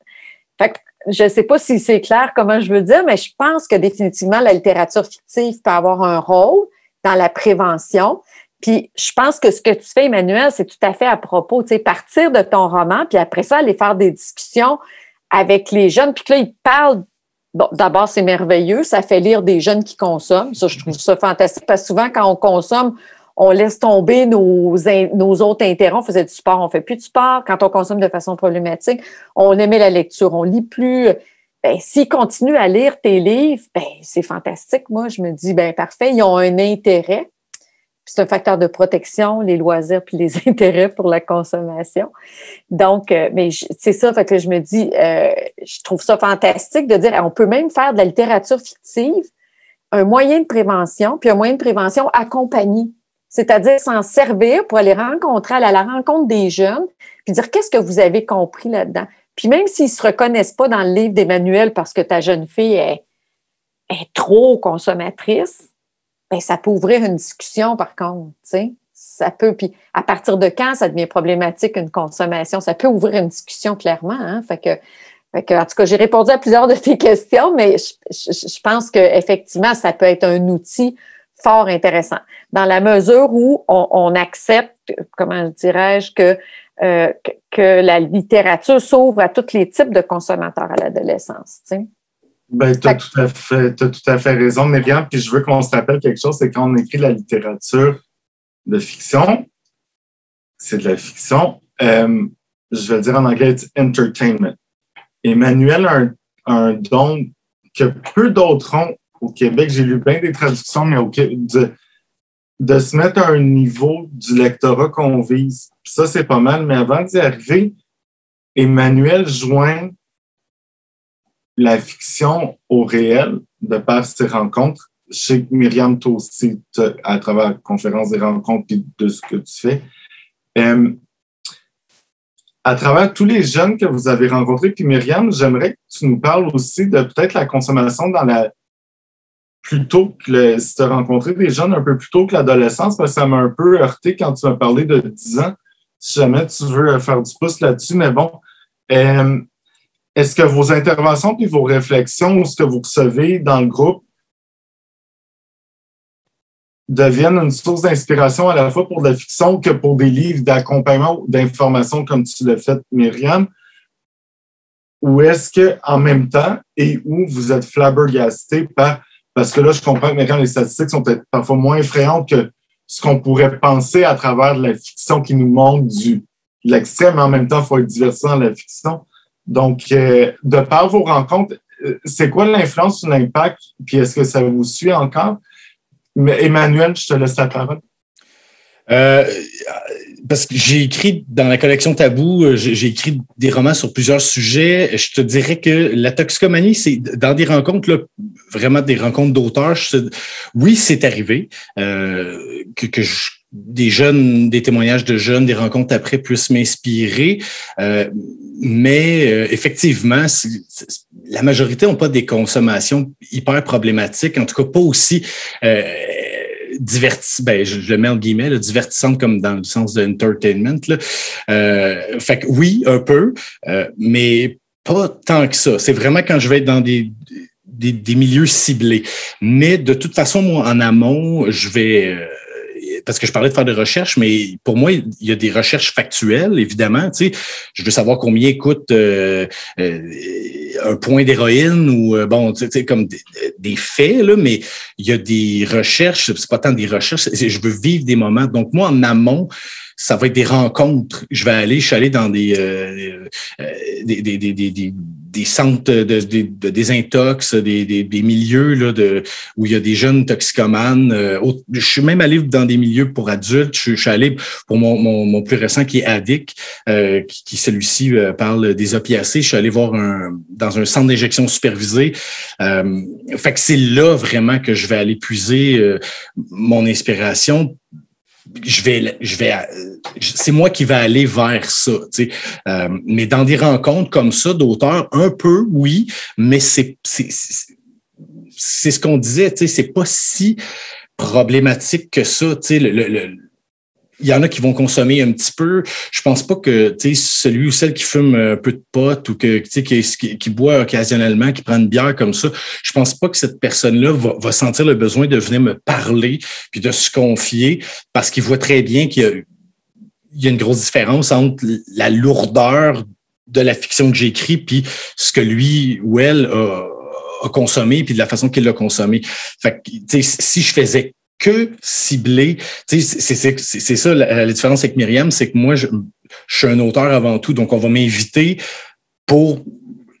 fait que je ne sais pas si c'est clair comment je veux dire, mais je pense que définitivement la littérature fictive peut avoir un rôle dans la prévention. Puis je pense que ce que tu fais, Emmanuel, c'est tout à fait à propos. Tu sais, partir de ton roman, puis après ça, aller faire des discussions avec les jeunes. Puis que là, ils parlent. Bon, d'abord, c'est merveilleux. Ça fait lire des jeunes qui consomment. Ça, je trouve ça fantastique. Parce que souvent, quand on consomme, on laisse tomber nos, nos autres intérêts. On faisait du sport, on fait plus de sport. Quand on consomme de façon problématique, on aimait la lecture, on lit plus. Ben, s'ils continuent à lire tes livres, ben, c'est fantastique. Moi, je me dis, ben, parfait, ils ont un intérêt c'est un facteur de protection, les loisirs puis les intérêts pour la consommation. Donc, euh, mais c'est ça, fait que je me dis, euh, je trouve ça fantastique de dire, on peut même faire de la littérature fictive un moyen de prévention, puis un moyen de prévention accompagné. C'est-à-dire s'en servir pour aller rencontrer, aller à la rencontre des jeunes, puis dire qu'est-ce que vous avez compris là-dedans? Puis même s'ils se reconnaissent pas dans le livre d'Emmanuel parce que ta jeune fille est trop consommatrice, ben, ça peut ouvrir une discussion par contre, tu sais. Ça peut, puis à partir de quand ça devient problématique une consommation? Ça peut ouvrir une discussion clairement. Hein? Fait que, fait que, en tout cas, j'ai répondu à plusieurs de tes questions, mais je, je, pense qu'effectivement, ça peut être un outil fort intéressant. Dans la mesure où on, on accepte, comment dirais-je, que, euh, que, que la littérature s'ouvre à tous les types de consommateurs à l'adolescence. Tu sais. Ben, tu as, tout à fait, tout à fait raison, Myriam. Puis je veux qu'on se rappelle quelque chose, c'est quand on écrit la littérature de fiction, c'est de la fiction. Euh, je vais dire en anglais, it's entertainment. Emmanuel a un, un don que peu d'autres ont au Québec. J'ai lu bien des traductions, mais au de, de se mettre à un niveau du lectorat qu'on vise. ça, c'est pas mal. Mais avant d'y arriver, Emmanuel joint la fiction au réel de par ces rencontres. Chez Myriam, toi aussi, à travers la conférence des rencontres et de ce que tu fais. Euh, à travers tous les jeunes que vous avez rencontrés, puis Myriam, j'aimerais que tu nous parles aussi de peut-être la consommation dans la plutôt que le, si tu as rencontré des jeunes un peu plus tôt que l'adolescence, parce que ça m'a un peu heurté quand tu m'as parlé de 10 ans. Si jamais tu veux faire du pouce là-dessus, mais bon, euh, est-ce que vos interventions puis vos réflexions ou ce que vous recevez dans le groupe deviennent une source d'inspiration à la fois pour la fiction que pour des livres d'accompagnement ou d'information comme tu l'as fait, Myriam? ou est-ce que en même temps et où vous êtes flabbergasté par parce que là, je comprends que maintenant les statistiques sont peut-être parfois moins effrayantes que ce qu'on pourrait penser à travers la fiction qui nous montre du l'extrême, mais en même temps, il faut être divertissant dans la fiction. Donc, euh, de par vos rencontres, euh, c'est quoi l'influence ou l'impact? Puis est-ce que ça vous suit encore? Mais Emmanuel, je te laisse la parole. Euh, parce que j'ai écrit dans la collection Tabou, j'ai écrit des romans sur plusieurs sujets. Je te dirais que la toxicomanie, c'est dans des rencontres, là, vraiment des rencontres d'auteurs. Oui, c'est arrivé que, que des jeunes, des témoignages de jeunes, des rencontres après puissent m'inspirer. Euh, mais euh, effectivement, la majorité n'ont pas des consommations hyper problématiques, en tout cas pas aussi euh, divertis, ben, je, le mets en guillemets, là, divertissantes comme dans le sens de entertainment. Là. Euh, fait que oui, un peu, euh, mais pas tant que ça. C'est vraiment quand je vais être dans des, des, des, milieux ciblés. Mais de toute façon, moi, en amont, je vais... Euh, parce que je parlais de faire des recherches, mais pour moi, il y a des recherches factuelles, évidemment. Tu sais, je veux savoir combien coûte euh, euh, un point d'héroïne ou euh, bon, tu sais, comme des, faits, là, mais il y a des recherches, c'est pas tant des recherches, je veux vivre des moments. Donc, moi, en amont, ça va être des rencontres. Je vais aller, je suis allé dans des, des, des, des des centres de, de, désintox, des, des, milieux là, de, où il y a des jeunes toxicomanes. Euh, je suis même allé dans des milieux pour adultes. Je, suis allé pour mon, mon, plus récent qui est Addict, euh, qui, celui-ci euh, parle des opiacés. Je suis allé voir un, dans un centre d'injection supervisé. fait que c'est là vraiment que je vais aller puiser mon inspiration je vais, je vais, c'est moi qui vais aller vers ça. Tu sais. Euh, mais dans des rencontres comme ça d'auteurs, un peu, oui, mais c'est, c'est, ce qu'on disait. Tu sais, c'est pas si problématique que ça. Tu sais, le, il y en a qui vont consommer un petit peu. Je pense pas que celui ou celle qui fume un peu de pot ou que qui, qui, qui, boit occasionnellement, qui prend une bière comme ça, je pense pas que cette personne-là va, sentir le besoin de venir me parler puis de se confier parce qu'il voit très bien qu'il y a, une grosse différence entre la lourdeur de la fiction que j'écris puis ce que lui ou elle a, a consommé puis de la façon qu'il l'a consommé. Fait que, si je faisais que ciblé. C'est ça la, différence avec Myriam, c'est que moi, je, je, suis un auteur avant tout, donc on va m'inviter pour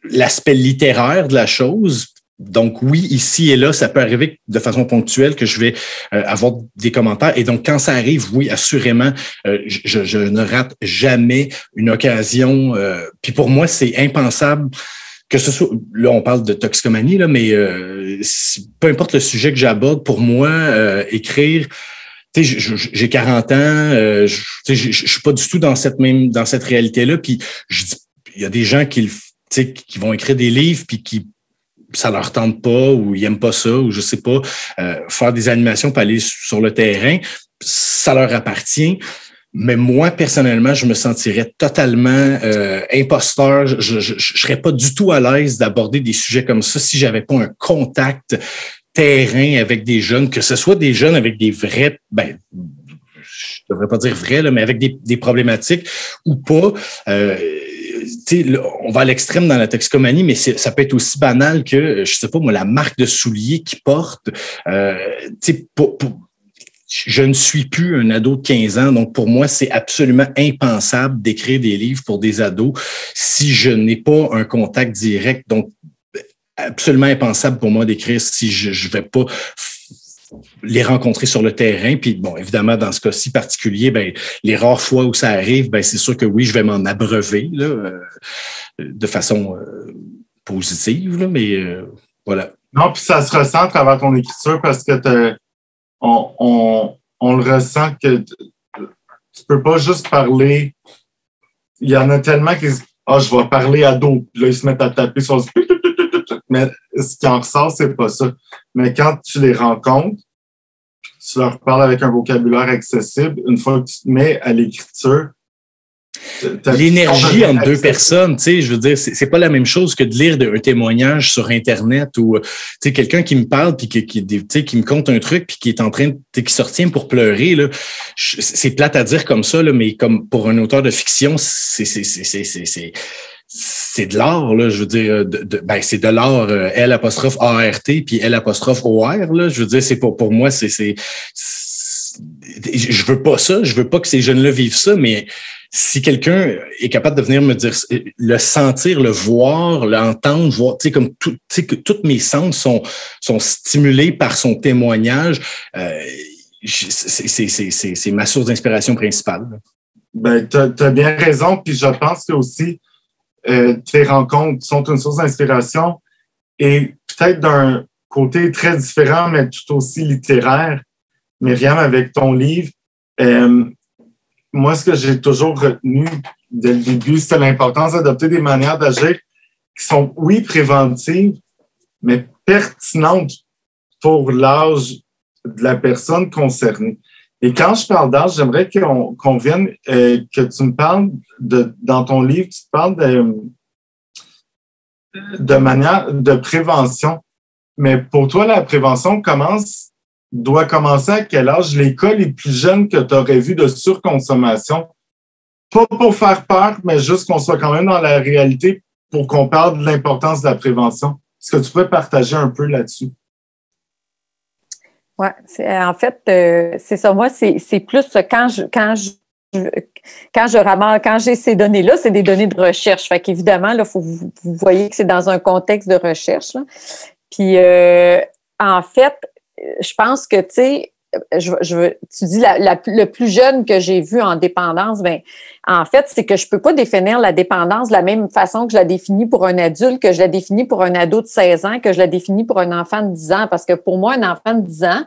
l'aspect littéraire de la chose. Donc oui, ici et là, ça peut arriver de façon ponctuelle que je vais euh, avoir des commentaires. Et donc quand ça arrive, oui, assurément, euh, je, je, ne rate jamais une occasion. Euh, puis pour moi, c'est impensable que ce soit, là, on parle de toxicomanie, là, mais euh, peu importe le sujet que j'aborde, pour moi, euh, écrire, tu sais, j'ai 40 ans, euh, je, suis pas du tout dans cette même, dans cette réalité-là. Puis, il y a des gens qui, qui vont écrire des livres, puis qui ça leur tente pas ou ils aiment pas ça ou je sais pas faire des animations pour aller sur le terrain ça leur appartient mais moi, personnellement, je me sentirais totalement euh, imposteur. Je ne serais pas du tout à l'aise d'aborder des sujets comme ça si j'avais pas un contact terrain avec des jeunes, que ce soit des jeunes avec des vrais, ben, je devrais pas dire vrais, là, mais avec des, des problématiques ou pas. Euh, on va à l'extrême dans la toxicomanie, mais ça peut être aussi banal que, je sais pas moi, la marque de souliers qu'ils portent. Euh, pour, pour, je ne suis plus un ado de 15 ans, donc pour moi, c'est absolument impensable d'écrire des livres pour des ados si je n'ai pas un contact direct. Donc, absolument impensable pour moi d'écrire si je ne vais pas les rencontrer sur le terrain. Puis bon, évidemment, dans ce cas-ci particulier, ben, les rares fois où ça arrive, ben, c'est sûr que oui, je vais m'en abreuver euh, de façon euh, positive, mais euh, voilà. Non, puis ça se ressent à travers ton écriture parce que on, on, le ressent que tu peux pas juste parler. Il y en a tellement qui disent Ah, je vais parler à d'autres. Là, ils se mettent à taper sur Mais ce qui en ressort, c'est pas ça. Mais quand tu les rencontres, tu leur parles avec un vocabulaire accessible, une fois que tu te mets à l'écriture, L'énergie entre deux personnes, tu sais, je veux dire, c'est pas la même chose que de lire un témoignage sur Internet ou, tu sais, quelqu'un qui me parle puis qui, qui, qui me compte un truc puis qui est en train de, qui sortit pour pleurer, là. C'est plate à dire comme ça, là, mais comme pour un auteur de fiction, c'est, c'est, c'est, c'est de l'art, là, je veux dire, de, ben, c'est de l'art L apostrophe A-R-T puis L apostrophe O-R, là. Je veux dire, c'est pour, pour moi, c'est, c'est, je veux pas ça, je veux pas que ces jeunes-là vivent ça, mais si quelqu'un est capable de venir me dire, le sentir, le voir, l'entendre, voir, tu sais, comme tout, tu sais, que tous mes sens sont, sont stimulés par son témoignage, euh, c'est ma source d'inspiration principale. Ben, tu as, bien raison, puis je pense que aussi euh, tes rencontres sont une source d'inspiration et peut-être d'un côté très différent, mais tout aussi littéraire. Myriam, avec ton livre, euh, moi, ce que j'ai toujours retenu dès le début, c'est l'importance d'adopter des manières d'agir qui sont, oui, préventives, mais pertinentes pour l'âge de la personne concernée. Et quand je parle d'âge, j'aimerais qu'on vienne, euh, que tu me parles de, dans ton livre, tu parles de, de manière de prévention. Mais pour toi, la prévention commence doit commencer à quel âge? L'école les plus jeunes que tu aurais vu de surconsommation. Pas pour faire peur, mais juste qu'on soit quand même dans la réalité pour qu'on parle de l'importance de la prévention. Est-ce que tu peux partager un peu là-dessus? Oui, en fait, euh, c'est ça. Moi, c'est plus quand je, quand je quand je ramasse, quand j'ai ces données-là, c'est des données de recherche. Fait qu'évidemment, là, faut, vous, voyez que c'est dans un contexte de recherche. Puis, euh, en fait, je pense que, tu sais, je, je, tu dis le plus jeune que j'ai vu en dépendance, ben en fait, c'est que je peux pas définir la dépendance de la même façon que je la définis pour un adulte, que je la définis pour un ado de 16 ans, que je la définis pour un enfant de 10 ans. Parce que pour moi, un enfant de 10 ans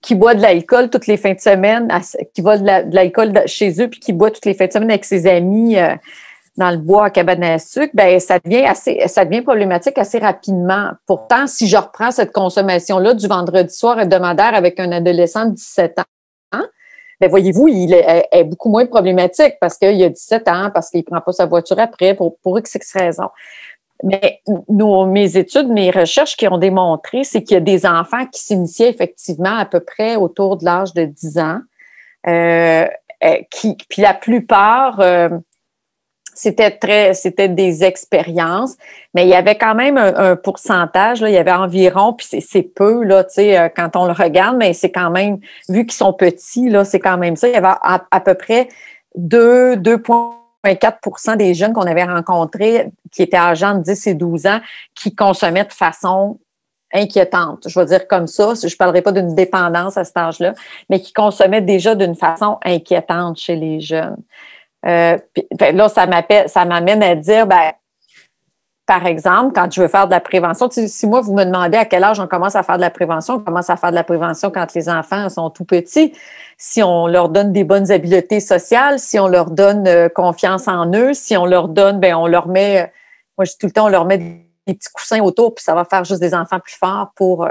qui boit de l'alcool toutes les fins de semaine, qui boit de l'alcool chez eux, puis qui boit toutes les fins de semaine avec ses amis, euh, dans le bois à cabane à sucre, ben ça devient assez, ça devient problématique assez rapidement. Pourtant, si je reprends cette consommation-là du vendredi soir hebdomadaire avec un adolescent de 17 ans, ben voyez-vous, il est, beaucoup moins problématique parce qu'il a 17 ans, parce qu'il prend pas sa voiture après pour, pour X, raisons. Mais nos, mes études, mes recherches qui ont démontré, c'est qu'il y a des enfants qui s'initiaient effectivement à peu près autour de l'âge de 10 ans, euh, euh, qui, puis la plupart, euh, c'était très, des expériences, mais il y avait quand même un, pourcentage. Il y avait environ, puis c'est peu là, euh, quand on le regarde, mais c'est quand même, vu qu'ils sont petits là, c'est quand même ça. Il y avait à, peu près 2, 2,4% des jeunes qu'on avait rencontrés qui étaient âgés de 10 et 12 ans qui consommaient de façon inquiétante. Je vais dire comme ça, je ne parlerai pas d'une dépendance à cet âge-là, mais qui consommaient déjà d'une façon inquiétante chez les jeunes. Euh, là, ça m'appelle, ça m'amène à dire, ben, par exemple, quand je veux faire de la prévention, si moi, vous me demandez à quel âge on commence à faire de la prévention, on commence à faire de la prévention quand les enfants sont tout petits. Si on leur donne des bonnes habiletés sociales, si on leur donne euh, confiance en eux, si on leur donne, ben, on leur met, euh, moi, je tout le temps, on leur met des petits coussins autour, puis ça va faire juste des enfants plus forts pour,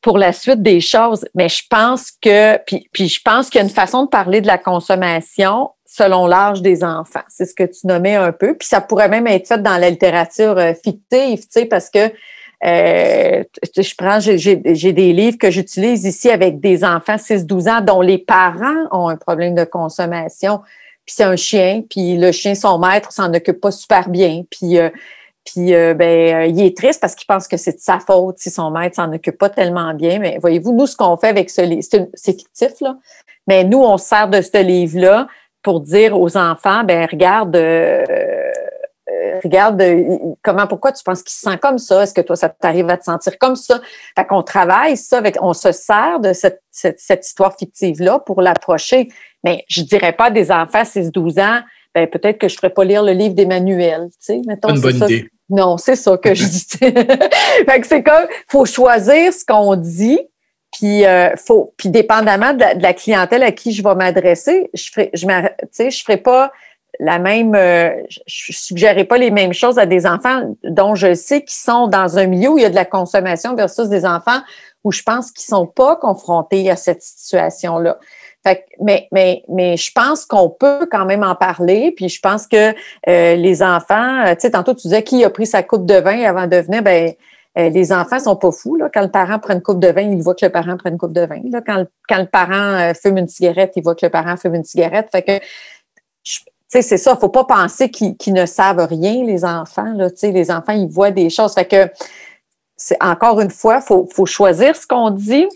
pour la suite des choses. Mais je pense que, puis, puis je pense qu'il y a une façon de parler de la consommation selon l'âge des enfants. C'est ce que tu nommais un peu. Puis ça pourrait même être fait dans la littérature euh, fictive, tu sais, parce que euh, je prends, j'ai des livres que j'utilise ici avec des enfants 6-12 ans dont les parents ont un problème de consommation. Puis c'est un chien, puis le chien, son maître, s'en occupe pas super bien. Puis, euh, puis ben, il est triste parce qu'il pense que c'est de sa faute si son maître s'en occupe pas tellement bien. Mais voyez-vous, nous, ce qu'on fait avec ce livre, c'est fictif, là. Mais nous, on sert de ce livre-là pour dire aux enfants, ben regarde, euh, euh, regarde euh, comment, pourquoi tu penses qu'il se sent comme ça? Est-ce que toi, ça t'arrive à te sentir comme ça? Fait qu'on travaille ça avec, on se sert de cette, cette, histoire fictive-là pour l'approcher. Mais je dirais pas des enfants 6-12 ans, ben peut-être que je ferais pas lire le livre d'Emmanuel, tu sais, mettons. Une bonne idée. Non, c'est ça que je dis. fait que c'est comme, faut choisir ce qu'on dit, puis, euh, faut, puis dépendamment de la, clientèle à qui je vais m'adresser, je ferai, je je ferai pas la même, euh, je suggérerai pas les mêmes choses à des enfants dont je sais qu'ils sont dans un milieu où il y a de la consommation versus des enfants où je pense qu'ils sont pas confrontés à cette situation-là. Fait, mais, mais, mais je pense qu'on peut quand même en parler. Puis je pense que euh, les enfants, tu sais, tantôt tu disais qui a pris sa coupe de vin avant de venir, ben euh, les enfants sont pas fous. Là. Quand le parent prend une coupe de vin, il voit que le parent prend une coupe de vin. Quand, le, parent euh, fume une cigarette, il voit que le parent fume une cigarette. Que sais, c'est ça, faut pas penser qu'ils ne savent rien, les enfants. Les enfants, ils voient des choses. Fait que, c'est encore une fois, il faut, faut, choisir ce qu'on dit,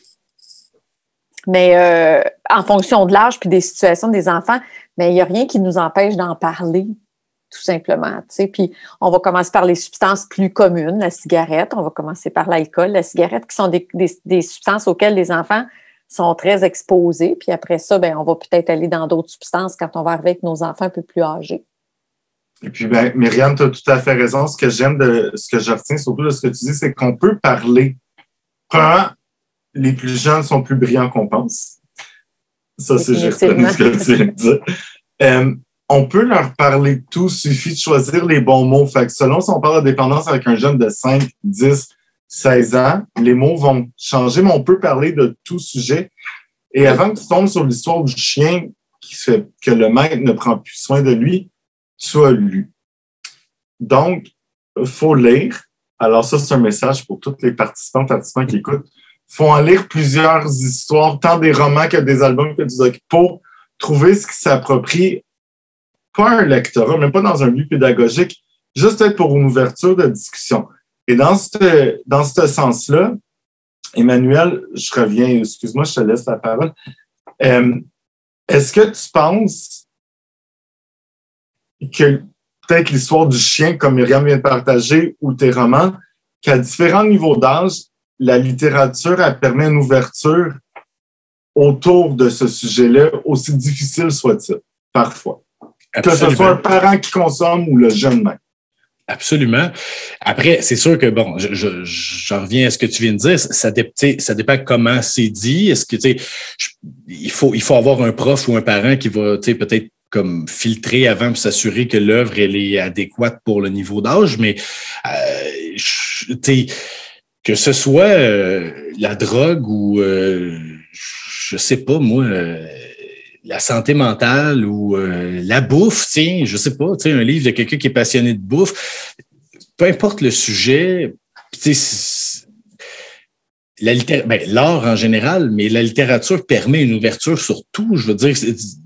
mais euh, en fonction de l'âge puis des situations des enfants, mais il n'y a rien qui nous empêche d'en parler, tout simplement. Puis on va commencer par les substances plus communes, la cigarette, on va commencer par l'alcool, la cigarette, qui sont des, des, substances auxquelles les enfants sont très exposés. Puis après ça, ben, on va peut-être aller dans d'autres substances quand on va arriver avec nos enfants un peu plus âgés. Et puis, ben, Myriam, tu as tout à fait raison. Ce que j'aime de ce que je retiens surtout de ce que tu dis, c'est qu'on peut parler. Premièrement, les plus jeunes sont plus brillants qu'on pense. Ça, c'est juste ce que tu viens de dire. Euh, on peut leur parler de tout, suffit de choisir les bons mots. Selon si on parle de dépendance avec un jeune de 5, 10, 16 ans, les mots vont changer, mais on peut parler de tout sujet. Et avant que tu tombes sur l'histoire du chien qui fait que le maître ne prend plus soin de lui, tu as lu. Donc, faut lire. Alors, ça, c'est un message pour tous les participants, participants qui écoutent. Faut en lire plusieurs histoires, tant des romans que des albums que des pour trouver ce qui s'approprie pas un lectorat, même pas dans un but pédagogique, juste être pour une ouverture de discussion. Et dans ce, dans ce sens-là, Emmanuel, je reviens, excuse-moi, je te laisse la parole. Euh, est-ce que tu penses que peut-être l'histoire du chien, comme Myriam vient de partager, ou tes romans, qu'à différents niveaux d'âge, la littérature a permis une ouverture autour de ce sujet-là, aussi difficile soit-il, parfois? Que ce soit un parent qui consomme ou le jeune même. Absolument. Après, c'est sûr que, bon, j'en je, reviens à ce que tu viens de dire, ça, ça dépend comment c'est dit. Est-ce que, tu sais, il faut, il faut avoir un prof ou un parent qui va, tu sais, peut-être comme filtrer avant pour s'assurer que l'œuvre, elle est adéquate pour le niveau d'âge, mais, euh, tu sais, que ce soit euh, la drogue ou, euh, je sais pas, moi, euh, la santé mentale ou euh, la bouffe, tiens, je sais pas, un livre de quelqu'un qui est passionné de bouffe, peu importe le sujet, la ben, l'art en général, mais la littérature permet une ouverture sur tout. Je veux dire,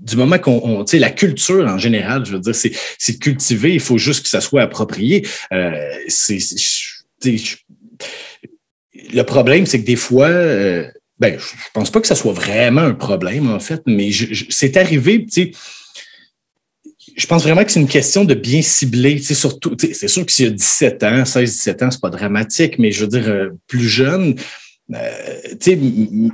du moment qu'on, tu sais, la culture en général, je veux dire, c'est, c'est cultivé. Il faut juste que ça soit approprié. Euh, c'est, le problème, c'est que des fois, euh, ben, je pense pas que ça soit vraiment un problème, en fait, mais c'est arrivé, tu sais, je pense vraiment que c'est une question de bien cibler, tu surtout, c'est sûr que s'il y a 17 ans, 16, 17 ans, c'est pas dramatique, mais je veux dire, euh, plus jeune, euh,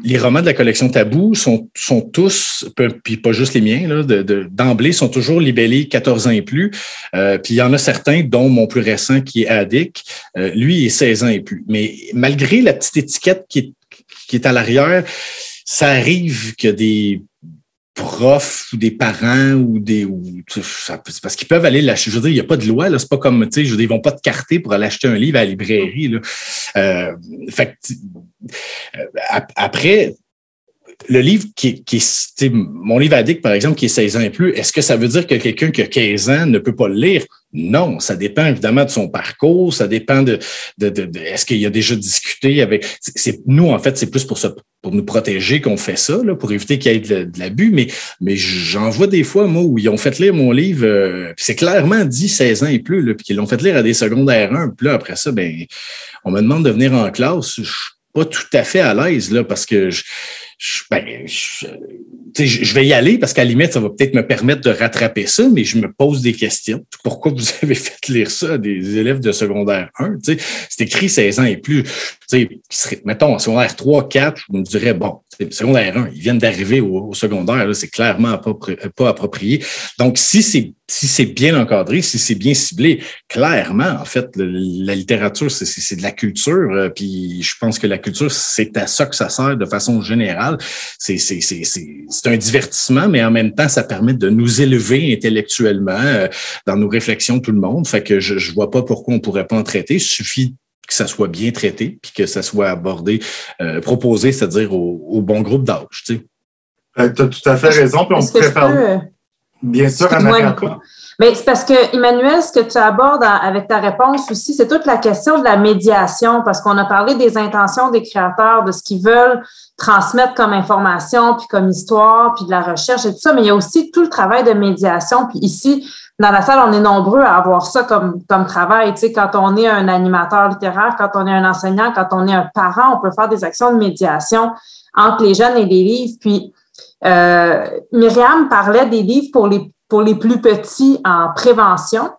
les romans de la collection Tabou sont, sont tous, puis pas juste les miens, d'emblée, sont toujours libellés 14 ans et plus. Euh, puis il y en a certains, dont mon plus récent qui est Addict, euh, lui est 16 ans et plus. Mais malgré la petite étiquette qui est qui est à l'arrière, ça arrive que des profs ou des parents ou des parce qu'ils peuvent aller l'acheter. Je veux dire, il n'y a pas de loi, là. C'est pas comme, tu sais, je veux dire, ils vont pas te carter pour aller acheter un livre à la librairie. Là. Euh, fait euh, après, le livre qui, qui est, mon livre addict, par exemple, qui est 16 ans et plus, est-ce que ça veut dire que quelqu'un qui a 15 ans ne peut pas le lire? Non, ça dépend évidemment de son parcours, ça dépend de, de, de, est-ce qu'il a déjà discuté avec. C'est, nous, en fait, c'est plus pour nous protéger qu'on fait ça, là, pour éviter qu'il y ait de, l'abus. Mais, mais j'en vois des fois, moi, où ils ont fait lire mon livre, euh, c'est clairement dit 16 ans et plus, là, puis qu'ils l'ont fait lire à des secondaires 1. Puis là, après ça, ben, on me demande de venir en classe. Je suis pas tout à fait à l'aise, là, parce que je, ben, je, vais y aller parce qu'à la limite, ça va peut-être me permettre de rattraper ça, mais je me pose des questions. Pourquoi vous avez fait lire ça à des élèves de secondaire 1? C'est écrit 16 ans et plus. Serait, mettons, en secondaire 3, 4, je me dirais, bon, secondaire 1, ils viennent d'arriver au, secondaire, c'est clairement pas, pas approprié. Donc, si c'est si c'est bien encadré, si c'est bien ciblé, clairement, en fait, la littérature, c'est de la culture. Euh, puis je pense que la culture, c'est à ça que ça sert de façon générale. C'est un divertissement, mais en même temps, ça permet de nous élever intellectuellement euh, dans nos réflexions, tout le monde. Fait que je ne vois pas pourquoi on pourrait pas en traiter. Il suffit que ça soit bien traité, puis que ça soit abordé, euh, proposé, c'est-à-dire au, bon groupe d'âge. Tu as tout à fait raison, puis on se prépare. Bien sûr, Anna Mais c'est parce que, Emmanuel, ce que tu abordes avec ta réponse aussi, c'est toute la question de la médiation, parce qu'on a parlé des intentions des créateurs, de ce qu'ils veulent transmettre comme information, puis comme histoire, puis de la recherche et tout ça, mais il y a aussi tout le travail de médiation. Puis ici, dans la salle, on est nombreux à avoir ça comme, comme travail. Tu sais, quand on est un animateur littéraire, quand on est un enseignant, quand on est un parent, on peut faire des actions de médiation entre les jeunes et les livres. Puis, euh, Myriam parlait des livres pour les, pour les plus petits en prévention.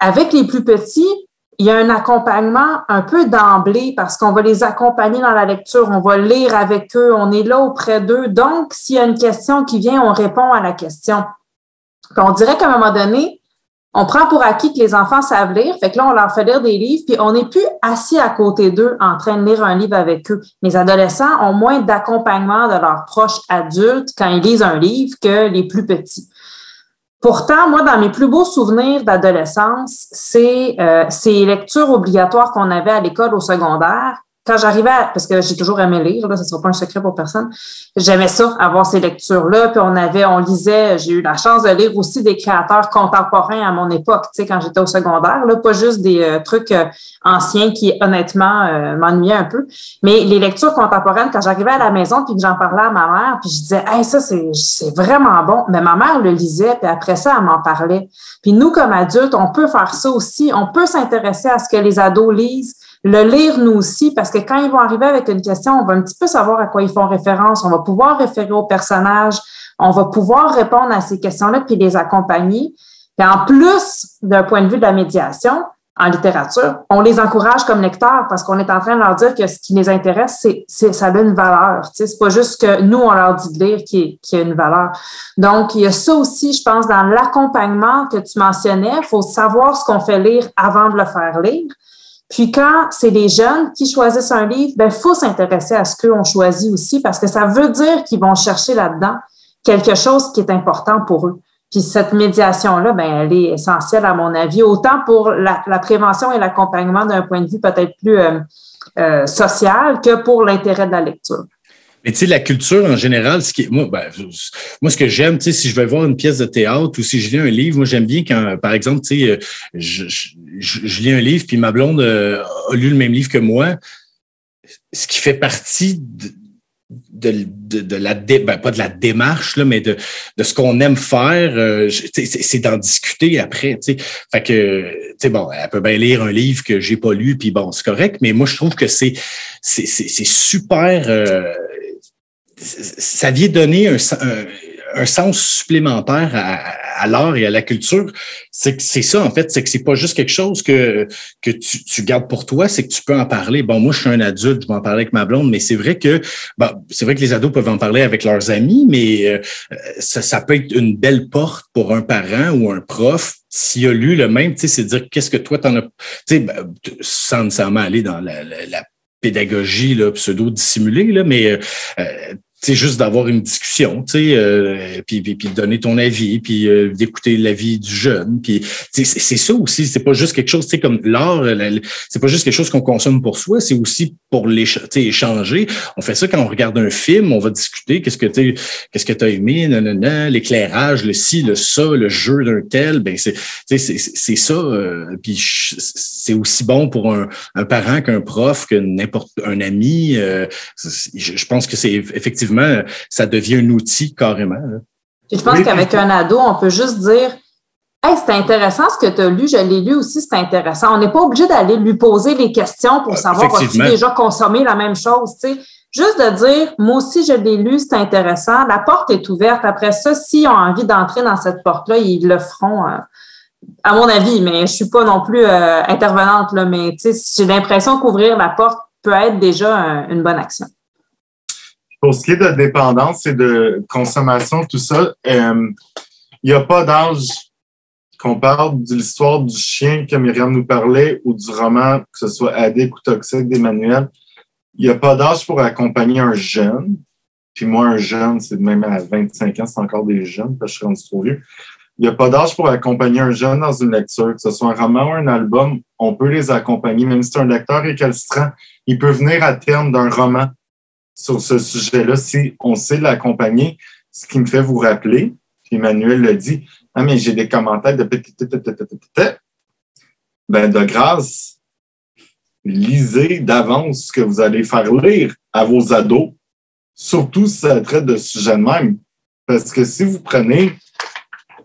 Avec les plus petits, il y a un accompagnement un peu d'emblée parce qu'on va les accompagner dans la lecture, on va lire avec eux, on est là auprès d'eux. Donc, s'il y a une question qui vient, on répond à la question. on dirait qu'à un moment donné, on prend pour acquis que les enfants savent lire, fait que là, on leur fait lire des livres, puis on n'est plus assis à côté d'eux en train de lire un livre avec eux. Les adolescents ont moins d'accompagnement de leurs proches adultes quand ils lisent un livre que les plus petits. Pourtant, moi, dans mes plus beaux souvenirs d'adolescence, c'est euh, ces lectures obligatoires qu'on avait à l'école au secondaire quand j'arrivais à, parce que j'ai toujours aimé lire, là, ce ne sera pas un secret pour personne, j'aimais ça, avoir ces lectures-là, puis on avait, on lisait, j'ai eu la chance de lire aussi des créateurs contemporains à mon époque, tu sais, quand j'étais au secondaire, là, pas juste des euh, trucs euh, anciens qui, honnêtement, euh, m'ennuyaient un peu, mais les lectures contemporaines, quand j'arrivais à la maison, puis que j'en parlais à ma mère, puis je disais, hey, ça, c'est, c'est vraiment bon, mais ma mère le lisait, puis après ça, elle m'en parlait. Puis nous, comme adultes, on peut faire ça aussi, on peut s'intéresser à ce que les ados lisent, le lire nous aussi, parce que quand ils vont arriver avec une question, on va un petit peu savoir à quoi ils font référence, on va pouvoir référer au personnage, on va pouvoir répondre à ces questions-là puis les accompagner. Et en plus, d'un point de vue de la médiation, en littérature, on les encourage comme lecteurs parce qu'on est en train de leur dire que ce qui les intéresse, c'est, c'est ça a une valeur. Tu sais, c'est pas juste que nous, on leur dit de lire qui, qui a une valeur. Donc, il y a ça aussi, je pense, dans l'accompagnement que tu mentionnais. Il faut savoir ce qu'on fait lire avant de le faire lire. Puis quand c'est les jeunes qui choisissent un livre, ben, faut s'intéresser à ce qu'eux ont choisi aussi parce que ça veut dire qu'ils vont chercher là-dedans quelque chose qui est important pour eux. Puis cette médiation-là, ben, elle est essentielle à mon avis, autant pour la, prévention et l'accompagnement d'un point de vue peut-être plus euh, euh, social que pour l'intérêt de la lecture. Mais tu sais, la culture en général, ce qui moi, ben, moi, ce que j'aime, tu sais, si je vais voir une pièce de théâtre ou si je lis un livre, moi, j'aime bien quand, par exemple, tu sais, euh, je, je, lis un livre, puis ma blonde euh, a lu le même livre que moi, ce qui fait partie de, de, de, la ben, pas de la démarche là mais de, de ce qu'on aime faire euh, c'est d'en discuter après tu sais. Fait que tu bon elle peut bien lire un livre que j'ai pas lu puis bon c'est correct mais moi je trouve que c'est c'est c'est super ça vient donner un, un, sens supplémentaire à, à l'art et à la culture. C'est ça, en fait, c'est que c'est pas juste quelque chose que, que tu, tu gardes pour toi, c'est que tu peux en parler. Bon, moi, je suis un adulte, je vais en parler avec ma blonde, mais c'est vrai que c'est vrai que les ados peuvent en parler avec leurs amis, mais euh, ça, ça peut être une belle porte pour un parent ou un prof s'il a lu le même, tu sais, c'est dire qu'est-ce que toi t'en as, tu sais, ben, sans nécessairement aller dans la, la, pédagogie là, pseudo dissimulée mais euh c'est juste d'avoir une discussion, tu sais, euh, puis, puis, donner ton avis, puis euh, d'écouter l'avis du jeune, puis c'est ça aussi. C'est pas juste quelque chose, tu sais, comme l'art, c'est pas juste quelque chose qu'on consomme pour soi, c'est aussi pour les, échanger. On fait ça quand on regarde un film, on va discuter, qu'est-ce que tu qu'est-ce que t'as aimé, l'éclairage, le ci, le ça, le jeu d'un tel, ben c'est c'est ça. Euh, puis c'est aussi bon pour un, un parent qu'un prof, que n'importe un ami. Euh, je pense que c'est effectivement ça devient un outil carrément. je pense qu'avec un ado, on peut juste dire Hey, c'est intéressant ce que tu as lu, je l'ai lu aussi, c'est intéressant. On n'est pas obligé d'aller lui poser les questions pour ah, savoir as-tu déjà consommé la même chose. Juste de dire, moi aussi, je l'ai lu, c'est intéressant. La porte est ouverte. Après ça, s'ils ont envie d'entrer dans cette porte-là, ils le feront, euh, à mon avis, mais je ne suis pas non plus euh, intervenante, là, mais j'ai l'impression qu'ouvrir la porte peut être déjà une bonne action. Pour ce qui est de dépendance et de consommation, tout ça, euh, il n'y a pas d'âge qu'on parle de l'histoire du chien que Myriam nous parlait ou du roman, que ce soit Addict ou Toxique d'Emmanuel. Il n'y a pas d'âge pour accompagner un jeune. Puis moi, un jeune, c'est même à 25 ans, c'est encore des jeunes, parce que je suis rendu trop vieux. Il n'y a pas d'âge pour accompagner un jeune dans une lecture, que ce soit un roman ou un album. On peut les accompagner, même si c'est un lecteur récalcitrant. Il peut venir à terme d'un roman sur ce sujet-là si on sait l'accompagner. Ce qui me fait vous rappeler, Emmanuel l'a dit, Ah, mais j'ai des commentaires de ben, de grâce, lisez d'avance ce que vous allez faire lire à vos ados, surtout si ça traite de sujet de même. Parce que si vous prenez,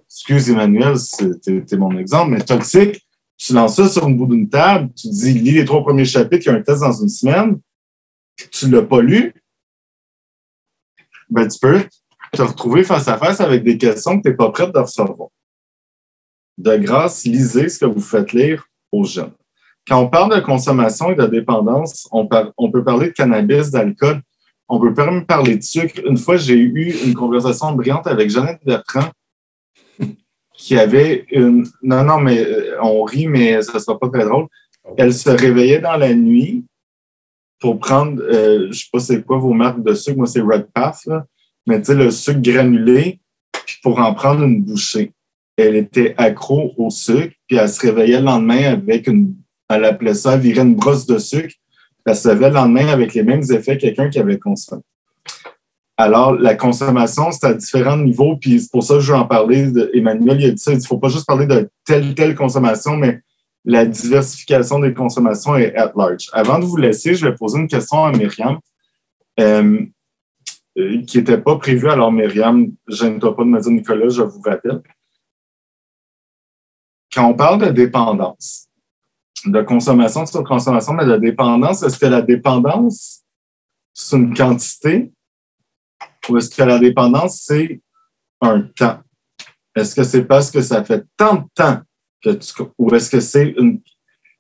excuse Emmanuel, c'était mon exemple, mais toxique, tu lances ça sur le bout d'une table, tu dis, lis les trois premiers chapitres, il y a un test dans une semaine, tu l'as pas lu, ben, tu peux te retrouver face à face avec des questions que tu n'es pas prête de recevoir. De grâce, lisez ce que vous faites lire aux jeunes. Quand on parle de consommation et de dépendance, on, on peut parler de cannabis, d'alcool, on peut même parler de sucre. Une fois, j'ai eu une conversation brillante avec Jeannette Bertrand qui avait une. Non, non, mais euh, on rit, mais ça ne sera pas très drôle. Elle se réveillait dans la nuit pour prendre, euh, je sais pas c'est quoi vos marques de sucre, moi c'est Red Path, mais tu sais, le sucre granulé, puis pour en prendre une bouchée. Elle était accro au sucre, puis elle se réveillait le lendemain avec une, elle appelait ça virer une brosse de sucre, elle se réveillait le lendemain avec les mêmes effets que quelqu'un qui avait consommé. Alors, la consommation, c'est à différents niveaux, puis c'est pour ça que je veux en parler. Emmanuel, il a dit ça, il ne faut pas juste parler de telle, telle consommation, mais la diversification des consommations est at large. Avant de vous laisser, je vais poser une question à Myriam, euh, euh, qui n'était pas prévue. Alors, Myriam, je ne dois pas de me dire, Nicolas, je vous rappelle. Quand on parle de dépendance, de consommation sur consommation, mais de dépendance, est-ce que la dépendance, c'est une quantité ou est-ce que la dépendance, c'est un temps? Est-ce que c'est parce que ça fait tant de temps Ou est-ce que c'est une.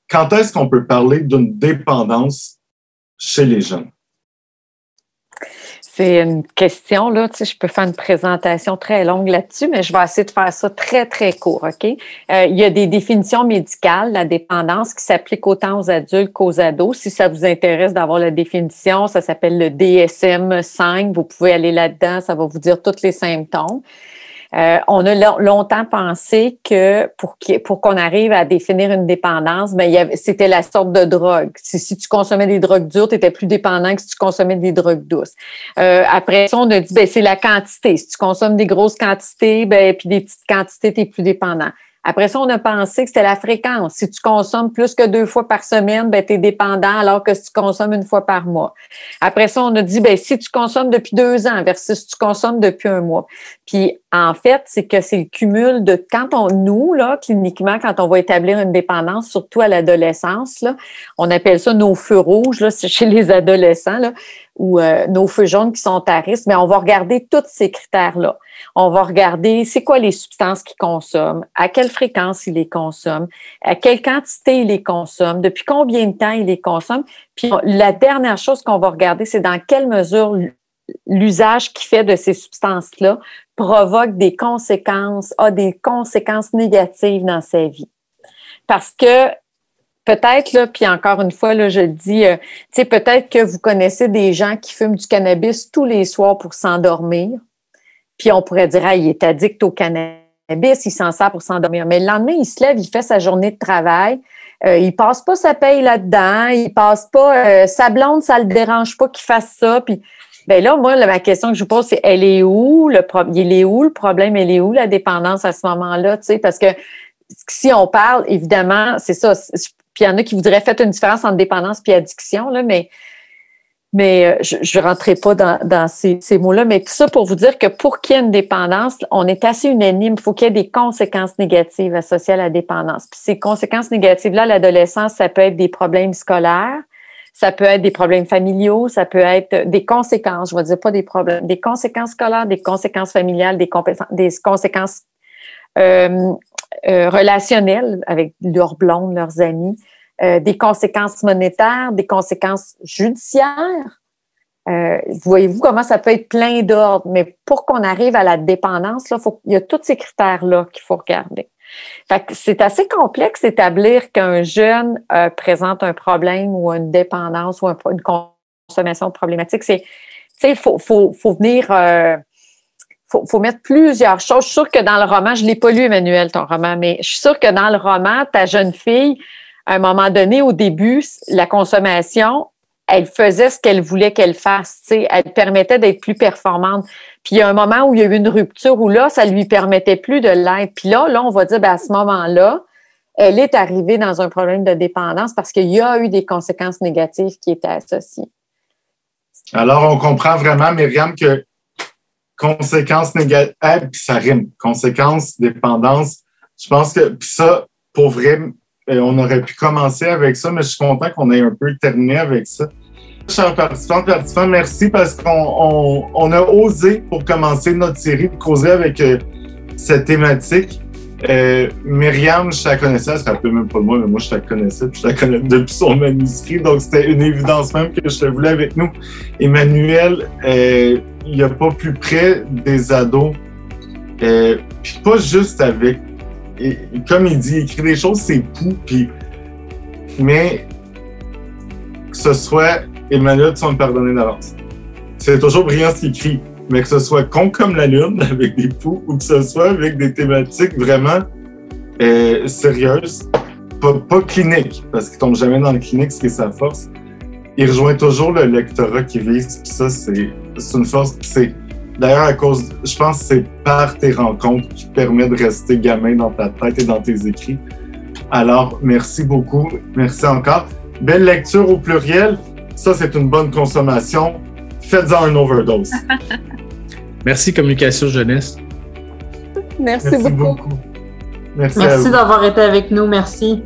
Quand est-ce qu'on peut parler d'une dépendance chez les jeunes? C'est une question, là, je peux faire une présentation très longue là-dessus, mais je vais essayer de faire ça très, très court, OK? Euh, il y a des définitions médicales, la dépendance, qui s'applique autant aux adultes qu'aux ados. Si ça vous intéresse d'avoir la définition, ça s'appelle le DSM-5. Vous pouvez aller là-dedans, ça va vous dire tous les symptômes. Euh, on a longtemps pensé que pour qu'on arrive à définir une dépendance, ben c'était la sorte de drogue. Si, si tu consommais des drogues dures, tu étais plus dépendant que si tu consommais des drogues douces. Euh, après ça, on a dit ben c'est la quantité. Si tu consommes des grosses quantités, ben puis des petites quantités, tu es plus dépendant. Après ça, on a pensé que c'était la fréquence. Si tu consommes plus que deux fois par semaine, ben, tu es dépendant alors que si tu consommes une fois par mois. Après ça, on a dit, ben, si tu consommes depuis deux ans versus si tu consommes depuis un mois. Puis, en fait, c'est que c'est le cumul de quand on, nous, là, cliniquement, quand on va établir une dépendance, surtout à l'adolescence, là, on appelle ça nos feux rouges, là, chez les adolescents, là, ou euh, nos feux jaunes qui sont à risque, mais on va regarder tous ces critères-là. On va regarder c'est quoi les substances qu'ils consomment, à quelle fréquence ils les consomment, à quelle quantité ils les consomment, depuis combien de temps ils les consomment. Puis la dernière chose qu'on va regarder, c'est dans quelle mesure l'usage qu'il fait de ces substances-là provoque des conséquences, a des conséquences négatives dans sa vie. Parce que peut-être, là, puis encore une fois, là, je le dis, euh, tu sais, peut-être que vous connaissez des gens qui fument du cannabis tous les soirs pour s'endormir. Puis on pourrait dire, ah, il est addict au cannabis, il s'en sert pour s'endormir. Mais le lendemain, il se lève, il fait sa journée de travail. Euh, il passe pas sa paye là-dedans, il passe pas euh, sa blonde, ça le dérange pas qu'il fasse ça. Puis ben là, moi, ma question que je vous pose, c'est elle est où le problème? Il est où le problème? Elle est où la dépendance à ce moment-là? Tu sais, parce que si on parle, évidemment, c'est ça. Puis il y en a qui voudraient faire une différence entre dépendance et addiction, là, mais, mais euh, je ne rentrerai pas dans, ces, mots-là. Mais tout ça pour vous dire que pour qu'il y ait une dépendance, on est assez unanime. Il faut qu'il y ait des conséquences négatives associées à la dépendance. Puis ces conséquences négatives-là, l'adolescence, ça peut être des problèmes scolaires, ça peut être des problèmes familiaux, ça peut être des conséquences, je ne vais dire pas des problèmes, des conséquences scolaires, des conséquences familiales, des, des conséquences euh, euh, relationnelles avec leurs blondes, leurs amis, euh, des conséquences monétaires, des conséquences judiciaires. Euh, Voyez-vous comment ça peut être plein d'ordres, mais pour qu'on arrive à la dépendance, il y a tous ces critères-là qu'il faut regarder. c'est assez complexe d'établir qu'un jeune euh, présente un problème ou une dépendance ou une consommation problématique. Il faut, faut, venir faut, mettre plusieurs choses. Je suis sûre que dans le roman, je l'ai pas lu, Emmanuel, ton roman, mais je suis sûre que dans le roman, ta jeune fille, à un moment donné, au début, la consommation, elle faisait ce qu'elle voulait qu'elle fasse. Elle permettait d'être plus performante. Puis il y a un moment où il y a eu une rupture où là, ça lui permettait plus de l'être. Puis là, là, on va dire, ben, à ce moment-là, elle est arrivée dans un problème de dépendance parce qu'il y a eu des conséquences négatives qui étaient associées. Alors, on comprend vraiment, Myriam, que conséquences négatives, eh, ça rime, conséquences, dépendance. Je pense que, ça, pour vrai, on aurait pu commencer avec ça, mais je suis content qu'on ait un peu terminé avec ça. Chers participants, participants, merci parce qu'on a osé, pour commencer notre série, de causer avec euh, cette thématique. Euh, Myriam, je la connaissais, elle se rappelle même pas moi, mais moi je la connaissais, je la connais depuis son manuscrit, donc c'était une évidence même que je le voulais avec nous. Emmanuel, euh, il n'y a pas plus près des ados, puis pas juste avec, comme il dit, écrire des choses, c'est pou, puis, mais que ce soit Emmanuel, tu vas me pardonner d'avance. C'est toujours brillant ce qu'il écrit mais que ce soit con comme la lune avec des poux ou que ce soit avec des thématiques vraiment euh, sérieuses, pas, cliniques, parce qu'il tombe jamais dans le clinique, ce qui est sa force. Il rejoint toujours le lectorat qui vise, ça, c'est une force. C'est d'ailleurs à cause, je pense que c'est par tes rencontres qui permet de rester gamin dans ta tête et dans tes écrits. Alors, merci beaucoup. Merci encore. Belle lecture au pluriel. Ça, c'est une bonne consommation. Faites-en un overdose. Merci, Communication Jeunesse. Merci, beaucoup. Merci d'avoir été avec nous. Merci.